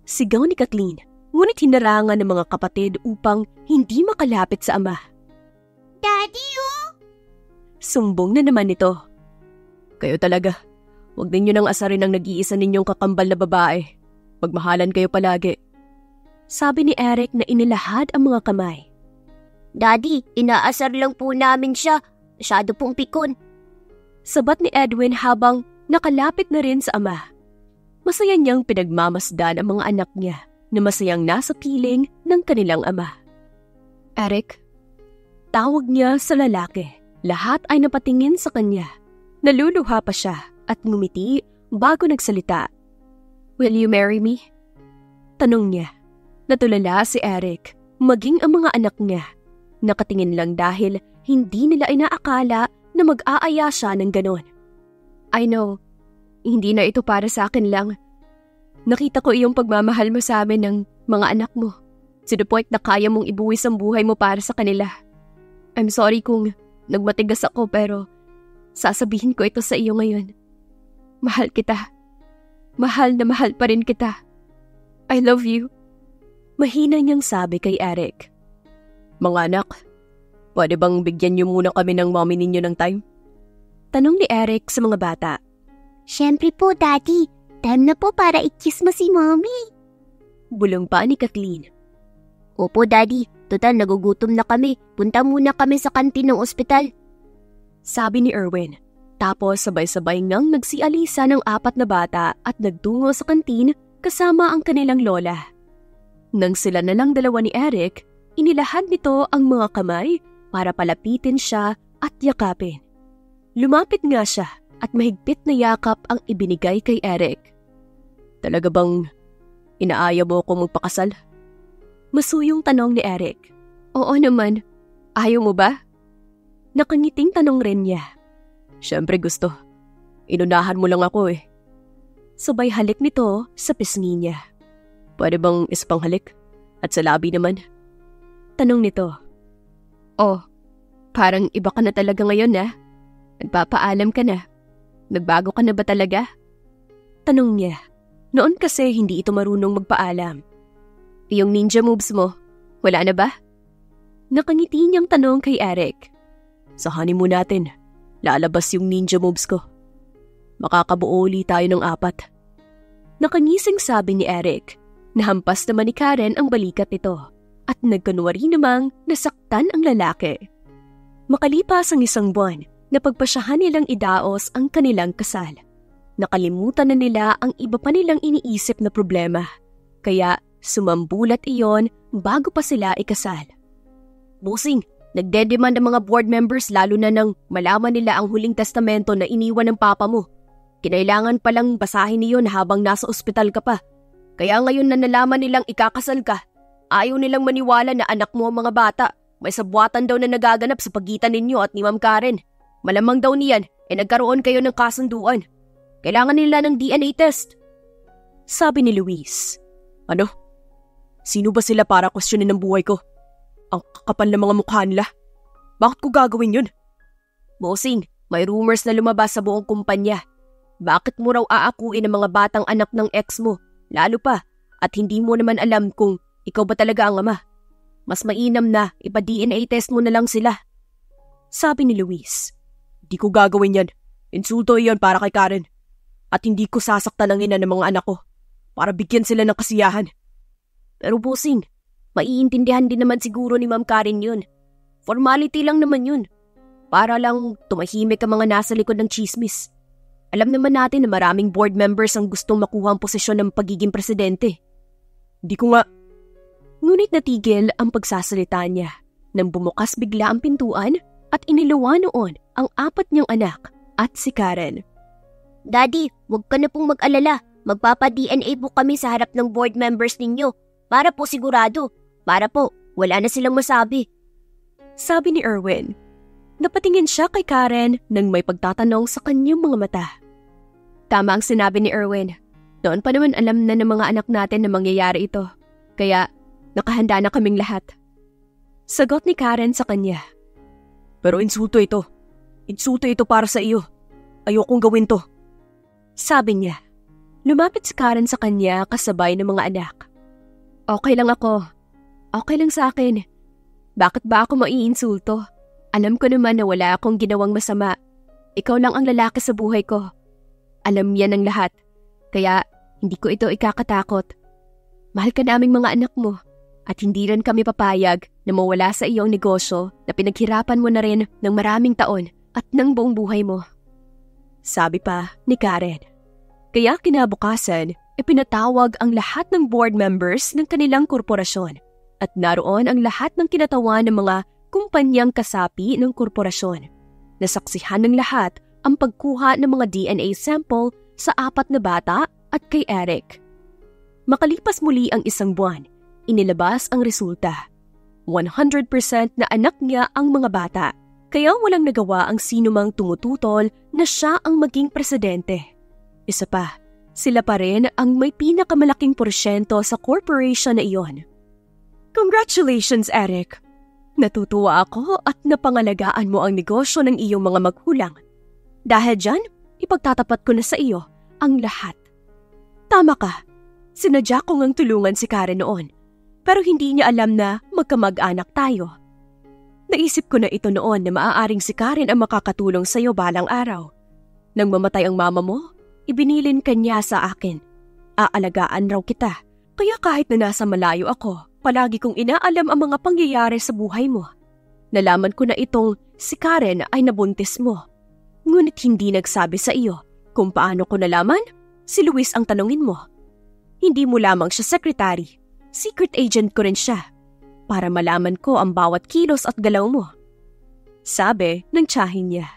Sigaw ni Kathleen, ngunit hinarangan ng mga kapatid upang hindi makalapit sa ama. Daddy, oh! Sumbong na naman ito. Kayo talaga. Huwag ninyo nang asarin ang nag-iisa ninyong kakambal na babae. Magmahalan kayo palagi. Sabi ni Eric na inilahad ang mga kamay. Daddy, inaasar lang po namin siya. Masyado pong pikon. Sabat ni Edwin habang nakalapit na rin sa ama. Masaya niyang pinagmamasdan ang mga anak niya na masayang nasa piling ng kanilang ama. Eric, tawag niya sa lalaki. Lahat ay napatingin sa kanya. Naluluha pa siya at ngumiti bago nagsalita. Will you marry me? Tanong niya. Natulala si Eric, maging ang mga anak niya. Nakatingin lang dahil hindi nila inaakala na mag-aaya siya ng ganon. I know, hindi na ito para sa akin lang. Nakita ko iyong pagmamahal mo sa amin ng mga anak mo. To the point na kaya mong ibuwis ang buhay mo para sa kanila. I'm sorry kung nagmatigas ako pero sasabihin ko ito sa iyo ngayon. Mahal kita. Mahal na mahal pa rin kita. I love you. Mahina niyang sabi kay Eric. Mga anak, pwede bang bigyan niyo muna kami ng mommy ninyo ng time? Tanong ni Eric sa mga bata. Siyempre po, Daddy. Time na po para i-kiss mo si Mommy. Bulong pa ni Kathleen. Opo, Daddy. Total, nagugutom na kami. Punta muna kami sa kantin ng ospital. Sabi ni Erwin. Tapos sabay-sabay ngang nagsialisa ng apat na bata at nagtungo sa kantin kasama ang kanilang lola. Nang sila na lang dalawa ni Eric, inilahad nito ang mga kamay para palapitin siya at yakapin. Lumapit nga siya at mahigpit na yakap ang ibinigay kay Eric. Talaga bang inaaya mo ko magpakasal? Masuyong tanong ni Eric. Oo naman. Ayaw mo ba? Nakangiting tanong rin niya. Siyempre gusto. Inunahan mo lang ako eh. Sabay halik nito sa pisngi niya. Pwede bang ispang halik? At sa labi naman? Tanong nito. Oh, parang iba ka na talaga ngayon na. Nagpapaalam ka na. Nagbago ka na ba talaga? Tanong niya. Noon kasi hindi ito marunong magpaalam. Yung ninja moves mo, wala na ba? Nakangiti niyang tanong kay Eric. Sa honeymoon natin, lalabas yung ninja moves ko. Makakabuo uli tayo ng apat. Nakangising sabi ni Eric, nahampas naman ni Karen ang balikat nito at nagkanwari namang nasaktan ang lalaki. Makalipas ang isang buwan, napagpasyahan nilang idaos ang kanilang kasal. Nakalimutan na nila ang iba pa nilang iniisip na problema. Kaya sumambulat iyon bago pa sila ikasal. Busing, nagdedemand ang mga board members lalo na nang malaman nila ang huling testamento na iniwan ng papa mo. Kinailangan palang basahin niyon habang nasa ospital ka pa. Kaya ngayon na nalaman nilang ikakasal ka, ayaw nilang maniwala na anak mo ang mga bata. May sabwatan daw na nagaganap sa pagitan ninyo at ni Ma'am Karen. Malamang daw niyan, eh nagkaroon kayo ng kasunduan. Kailangan nila ng DNA test. Sabi ni Luis. Ano? Sino ba sila para kwestiyonin ng buhay ko? Ang kakapal ng mga mukha nila. Bakit ko gagawin yun? Bossing, may rumors na lumabas sa buong kumpanya. Bakit mo raw aakuin ang mga batang anak ng ex mo? Lalo pa, at hindi mo naman alam kung ikaw ba talaga ang ama. Mas mainam na ipa-DNA test mo na lang sila. Sabi ni Luis. Di ko gagawin yan. Insulto iyon para kay Karen at hindi ko sasaktan ang ina ng mga anak ko para bigyan sila ng kasiyahan. Pero bossing, maiintindihan din naman siguro ni Ma'am Karen yun. Formality lang naman yun. Para lang tumahimik ang mga nasa likod ng chismis. Alam naman natin na maraming board members ang gustong makuha ang posisyon ng pagiging presidente. Di ko nga... Ngunit natigil ang pagsasalita niya nang bumukas bigla ang pintuan at iniluwa noon ang apat niyang anak at si Karen. Daddy, huwag ka na pong mag-alala. Magpapa-DNA po kami sa harap ng board members ninyo. Para po sigurado. Para po, wala na silang masabi. Sabi ni Erwin. Napatingin siya kay Karen nang may pagtatanong sa kanyang mga mata. Tama ang sinabi ni Erwin. Noon pa naman alam na ng mga anak natin na mangyayari ito. Kaya nakahanda na kaming lahat. Sagot ni Karen sa kanya. Pero insulto ito. Insulto ito para sa iyo. Ayokong gawin to. Sabi niya. Lumapit si Karen sa kanya kasabay ng mga anak. Okay lang ako. Okay lang sa akin. Bakit ba ako maiinsulto? Alam ko naman na wala akong ginawang masama. Ikaw lang ang lalaki sa buhay ko. Alam yan ng lahat. Kaya hindi ko ito ikakatakot. Mahal ka naming mga anak mo at hindi rin kami papayag na mawala sa iyong negosyo na pinaghirapan mo na rin ng maraming taon at ng buong buhay mo. Sabi pa ni Karen. Kaya kinabukasan, ipinatawag ang lahat ng board members ng kanilang korporasyon at naroon ang lahat ng kinatawan ng mga kumpanyang kasapi ng korporasyon. Nasaksihan ng lahat ang pagkuha ng mga DNA sample sa apat na bata at kay Eric. Makalipas muli ang isang buwan, inilabas ang resulta. 100% na anak niya ang mga bata kaya walang nagawa ang sinumang tumututol na siya ang maging presidente. Isa pa, sila pa rin ang may pinakamalaking porsyento sa corporation na iyon. Congratulations, Eric! Natutuwa ako at napangalagaan mo ang negosyo ng iyong mga maghulang. Dahil dyan, ipagtatapat ko na sa iyo ang lahat. Tama ka, sinadya ko ngang tulungan si Karen noon, pero hindi niya alam na magkamag-anak tayo. Naisip ko na ito noon na maaaring si Karen ang makakatulong sa iyo balang araw. Nang mamatay ang mama mo, ibinilin kanya sa akin. Aalagaan raw kita, kaya kahit na nasa malayo ako, palagi kong inaalam ang mga pangyayari sa buhay mo. Nalaman ko na itong si Karen ay nabuntis mo. Ngunit hindi nagsabi sa iyo kung paano ko nalaman, si Luis ang tanungin mo. Hindi mo lamang siya secretary, secret agent ko rin siya para malaman ko ang bawat kilos at galaw mo. Sabi ng tsahin niya.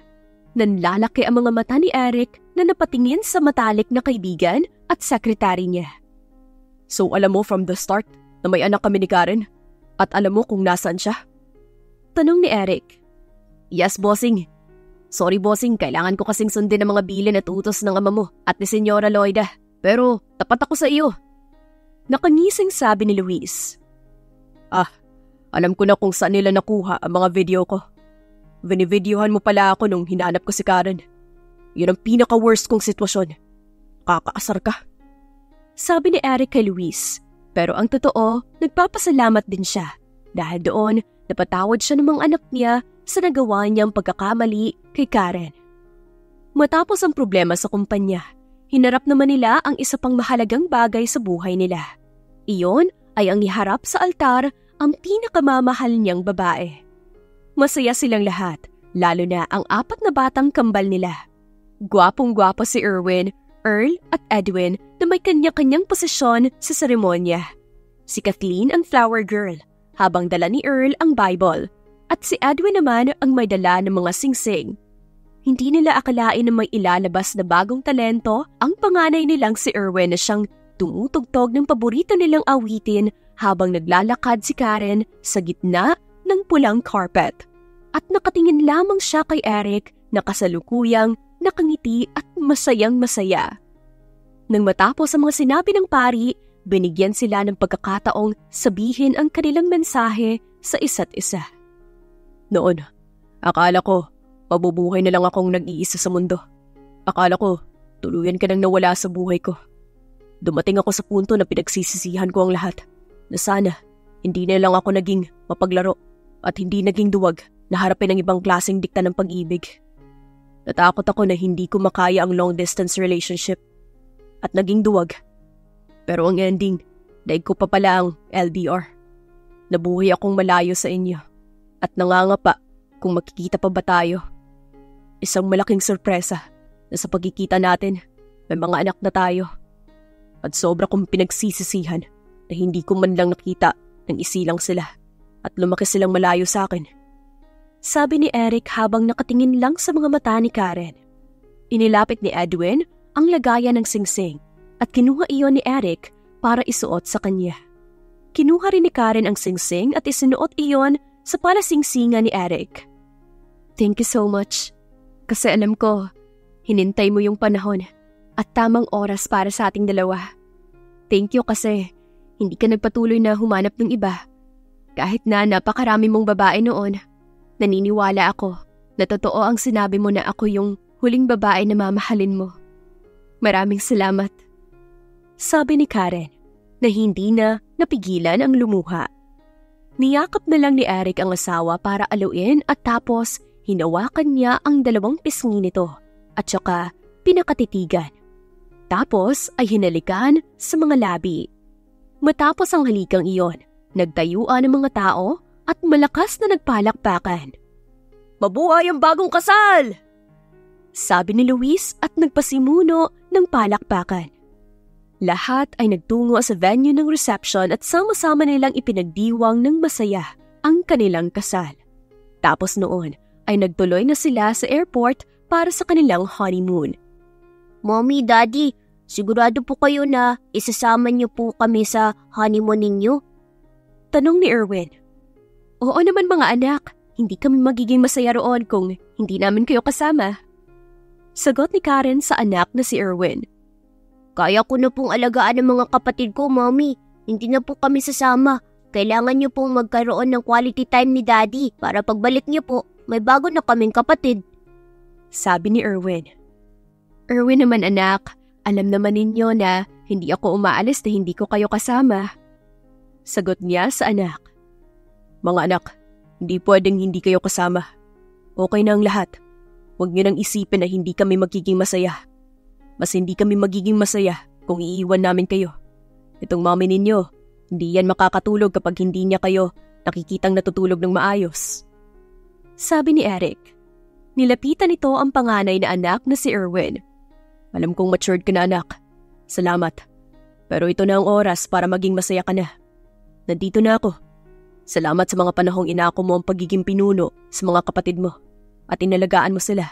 Nanlalaki ang mga mata ni Eric na napatingin sa matalik na kaibigan at sekretary niya. So alam mo from the start na may anak kami ni Karen? At alam mo kung nasaan siya? Tanong ni Eric. Yes, bossing. Sorry, bossing. Kailangan ko kasing sundin ang mga bilin at utos ng ama mo at ni Senyora Loida. Pero tapat ako sa iyo. Nakangising sabi ni Luis. Ah, alam ko na kung saan nila nakuha ang mga video ko. Vinivideohan mo pala ako nung hinanap ko si Karen. Yun ang pinaka-worst kong sitwasyon. Kakaasar ka. Sabi ni Eric kay Luis. Pero ang totoo, nagpapasalamat din siya. Dahil doon, napatawad siya ng mga anak niya sa nagawa niyang pagkakamali kay Karen. Matapos ang problema sa kumpanya, hinarap naman nila ang isa pang mahalagang bagay sa buhay nila. Iyon ay ang iharap sa altar ang pinakamamahal niyang babae. Masaya silang lahat, lalo na ang apat na batang kambal nila. Gwapong-gwapo si Erwin, Earl at Edwin na may kanya-kanyang posisyon sa seremonya. Si Kathleen ang flower girl, habang dala ni Earl ang Bible, at si Edwin naman ang may dala ng mga singsing. Hindi nila akalain na may ilalabas na bagong talento ang panganay nilang si Erwin na siyang tumutugtog ng paborito nilang awitin habang naglalakad si Karen sa gitna ng pulang carpet. At nakatingin lamang siya kay Eric na kasalukuyang nakangiti at masayang masaya. Nang matapos ang mga sinabi ng pari, binigyan sila ng pagkakataong sabihin ang kanilang mensahe sa isa't isa. Noon, akala ko, mabubuhay na lang akong nag-iisa sa mundo. Akala ko, tuluyan ka nang nawala sa buhay ko. Dumating ako sa punto na pinagsisisihan ko ang lahat. Na sana, hindi na lang ako naging mapaglaro at hindi naging duwag na harapin ang ibang klaseng dikta ng pag-ibig. Natakot ako na hindi ko makaya ang long-distance relationship at naging duwag. Pero ang ending, daig ko pa pala ang LDR. Nabuhay akong malayo sa inyo at nangangapa kung makikita pa ba tayo. Isang malaking sorpresa na sa pagkikita natin, may mga anak na tayo at sobra kong pinagsisisihan na hindi ko man lang nakita nang isilang sila at lumaki silang malayo sa akin. Sabi ni Eric habang nakatingin lang sa mga mata ni Karen. Inilapit ni Edwin ang lagayan ng singsing at kinuha iyon ni Eric para isuot sa kanya. Kinuha rin ni Karen ang singsing at isinuot iyon sa palasingsingan ni Eric. Thank you so much. Kasi alam ko, hinintay mo yung panahon at tamang oras para sa ating dalawa. Thank you kasi hindi ka nagpatuloy na humanap ng iba. Kahit na napakarami mong babae noon, naniniwala ako na totoo ang sinabi mo na ako yung huling babae na mamahalin mo. Maraming salamat. Sabi ni Karen na hindi na napigilan ang lumuha. Niyakap na lang ni Eric ang asawa para aluin at tapos hinawakan niya ang dalawang pisngi nito at saka pinakatitigan. Tapos ay hinalikan sa mga labi. Matapos ang halikang iyon, nagtayuan ang mga tao at malakas na nagpalakpakan. Mabuhay ang bagong kasal! Sabi ni Luis at nagpasimuno ng palakpakan. Lahat ay nagtungo sa venue ng reception at sama-sama nilang ipinagdiwang ng masaya ang kanilang kasal. Tapos noon ay nagtuloy na sila sa airport para sa kanilang honeymoon Mommy, Daddy, sigurado po kayo na isasama niyo po kami sa honeymoon ninyo? Tanong ni Erwin. Oo naman mga anak, hindi kami magiging masaya roon kung hindi namin kayo kasama. Sagot ni Karen sa anak na si Erwin Kaya ko na pong alagaan ang mga kapatid ko, Mommy. Hindi na po kami sasama. Kailangan niyo pong magkaroon ng quality time ni Daddy para pagbalik niyo po, may bago na kaming kapatid. Sabi ni Erwin. Erwin naman anak, alam naman ninyo na hindi ako umaalis na hindi ko kayo kasama. Sagot niya sa anak. Mga anak, hindi pwedeng hindi kayo kasama. Okay na ang lahat. Huwag niyo nang isipin na hindi kami magiging masaya. Mas hindi kami magiging masaya kung iiwan namin kayo. Itong mami ninyo, hindi yan makakatulog kapag hindi niya kayo nakikitang natutulog ng maayos. Sabi ni Eric. Nilapitan nito ang panganay na anak na si Erwin. Alam kong matured ka na anak. Salamat. Pero ito na ang oras para maging masaya ka na. Nandito na ako. Salamat sa mga panahong inako mo ang pagiging pinuno sa mga kapatid mo at inalagaan mo sila.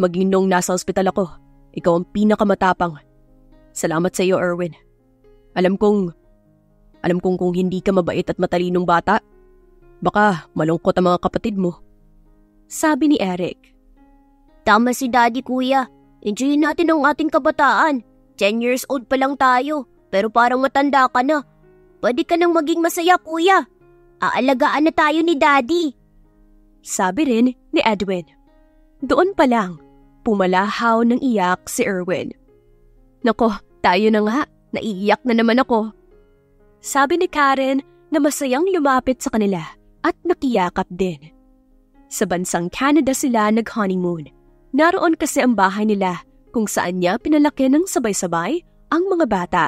Maging nung nasa ospital ako, ikaw ang pinakamatapang. Salamat sa iyo, Erwin. Alam kong alam kong kung hindi ka mabait at matalinong bata, baka malungkot ang mga kapatid mo. Sabi ni Eric. Tama si Daddy kuya. Enjoyin natin ang ating kabataan. 10 years old pa lang tayo, pero parang matanda ka na. Pwede ka nang maging masaya kuya. Aalagaan na tayo ni Daddy. Sabi rin ni Edwin. Doon pa lang, pumalahaw ng iyak si Erwin. Nako, tayo na nga, naiiyak na naman ako. Sabi ni Karen na masayang lumapit sa kanila at nakiyakap din. Sa bansang Canada sila nag-honeymoon. Naroon kasi ang bahay nila kung saan niya pinalaki ng sabay-sabay ang mga bata.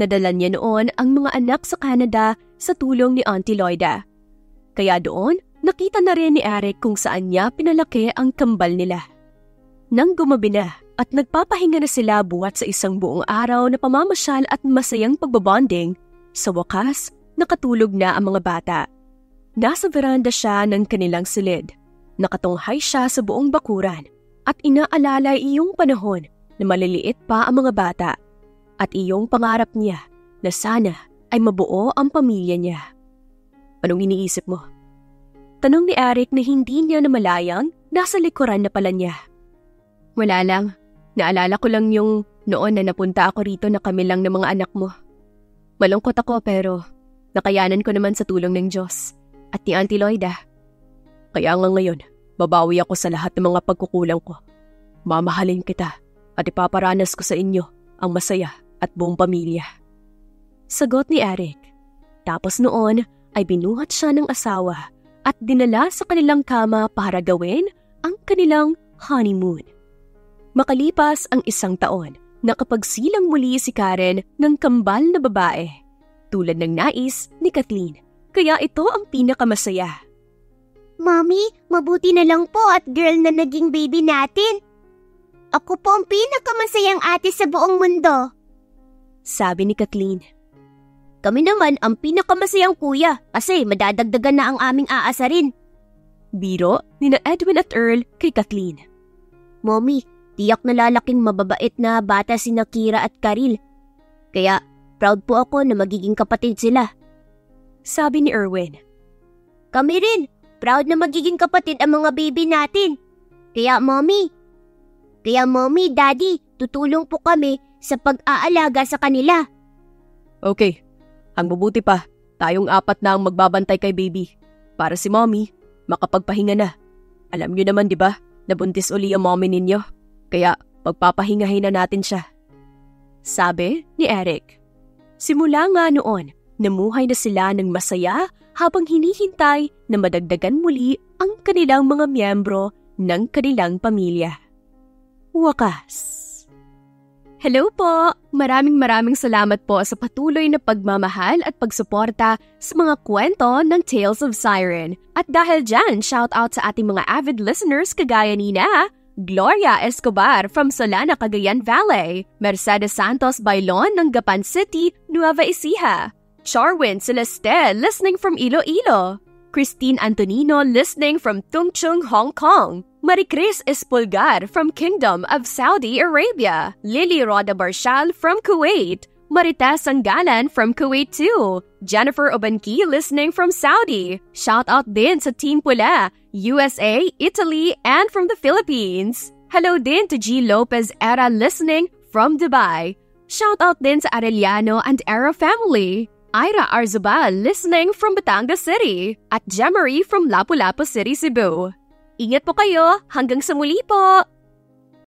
Nadala niya noon ang mga anak sa Canada sa tulong ni Auntie Loida. Kaya doon, nakita na rin ni Eric kung saan niya pinalaki ang kambal nila. Nang gumabi na at nagpapahinga na sila buwat sa isang buong araw na pamamasyal at masayang pagbabonding, sa wakas, nakatulog na ang mga bata. Nasa veranda siya ng kanilang silid. Nakatunghay siya sa buong bakuran at inaalala iyong panahon na maliliit pa ang mga bata at iyong pangarap niya na sana ay mabuo ang pamilya niya. Anong iniisip mo? Tanong ni Eric na hindi niya namalayang nasa likuran na pala niya. Wala lang. Naalala ko lang yung noon na napunta ako rito na kami lang ng mga anak mo. Malungkot ako pero nakayanan ko naman sa tulong ng Diyos at ni Auntie Loida. Kaya nga ngayon, babawi ako sa lahat ng mga pagkukulang ko. Mamahalin kita at ipaparanas ko sa inyo ang masaya at buong pamilya. Sagot ni Eric. Tapos noon ay binuhat siya ng asawa at dinala sa kanilang kama para gawin ang kanilang honeymoon. Makalipas ang isang taon, nakapagsilang muli si Karen ng kambal na babae, tulad ng nais ni Kathleen. Kaya ito ang pinakamasaya. Mommy, mabuti na lang po at girl na naging baby natin. Ako po ang pinakamasayang ate sa buong mundo. Sabi ni Kathleen. Kami naman ang pinakamasayang kuya kasi madadagdagan na ang aming aasarin. Biro ni na Edwin at Earl kay Kathleen. Mommy, Tiyak na lalaking mababait na bata si Nakira at Karil. Kaya proud po ako na magiging kapatid sila. Sabi ni Erwin. Kami rin, proud na magiging kapatid ang mga baby natin. Kaya mommy, kaya mommy, daddy, tutulong po kami sa pag-aalaga sa kanila. Okay, ang mabuti pa, tayong apat na ang magbabantay kay baby. Para si mommy, makapagpahinga na. Alam niyo naman di ba, nabuntis uli ang mommy ninyo. Kaya pagpapahingahin na natin siya. Sabi ni Eric. Simula nga noon, namuhay na sila ng masaya habang hinihintay na madagdagan muli ang kanilang mga miyembro ng kanilang pamilya. Wakas. Hello po! Maraming maraming salamat po sa patuloy na pagmamahal at pagsuporta sa mga kwento ng Tales of Siren. At dahil dyan, shout out sa ating mga avid listeners kagaya ni na Gloria Escobar from Solana, Cagayan Valley, Mercedes Santos Bailon ng Gapan City, Nueva Ecija, Charwin Celeste listening from Iloilo, Christine Antonino listening from Tungchung, Hong Kong, Maricris Espulgar from Kingdom of Saudi Arabia, Lily Roda Barshal from Kuwait, Marita Sanggalan from Kuwait too. Jennifer Obanki listening from Saudi. Shout out din sa Team Pula, USA, Italy, and from the Philippines. Hello din to G. Lopez Era listening from Dubai. Shoutout din sa Arellano and Era family. Ira Arzabal listening from Batangas City at Jemery from Lapu-Lapu City, Cebu. Ingat po kayo hanggang sa muli po!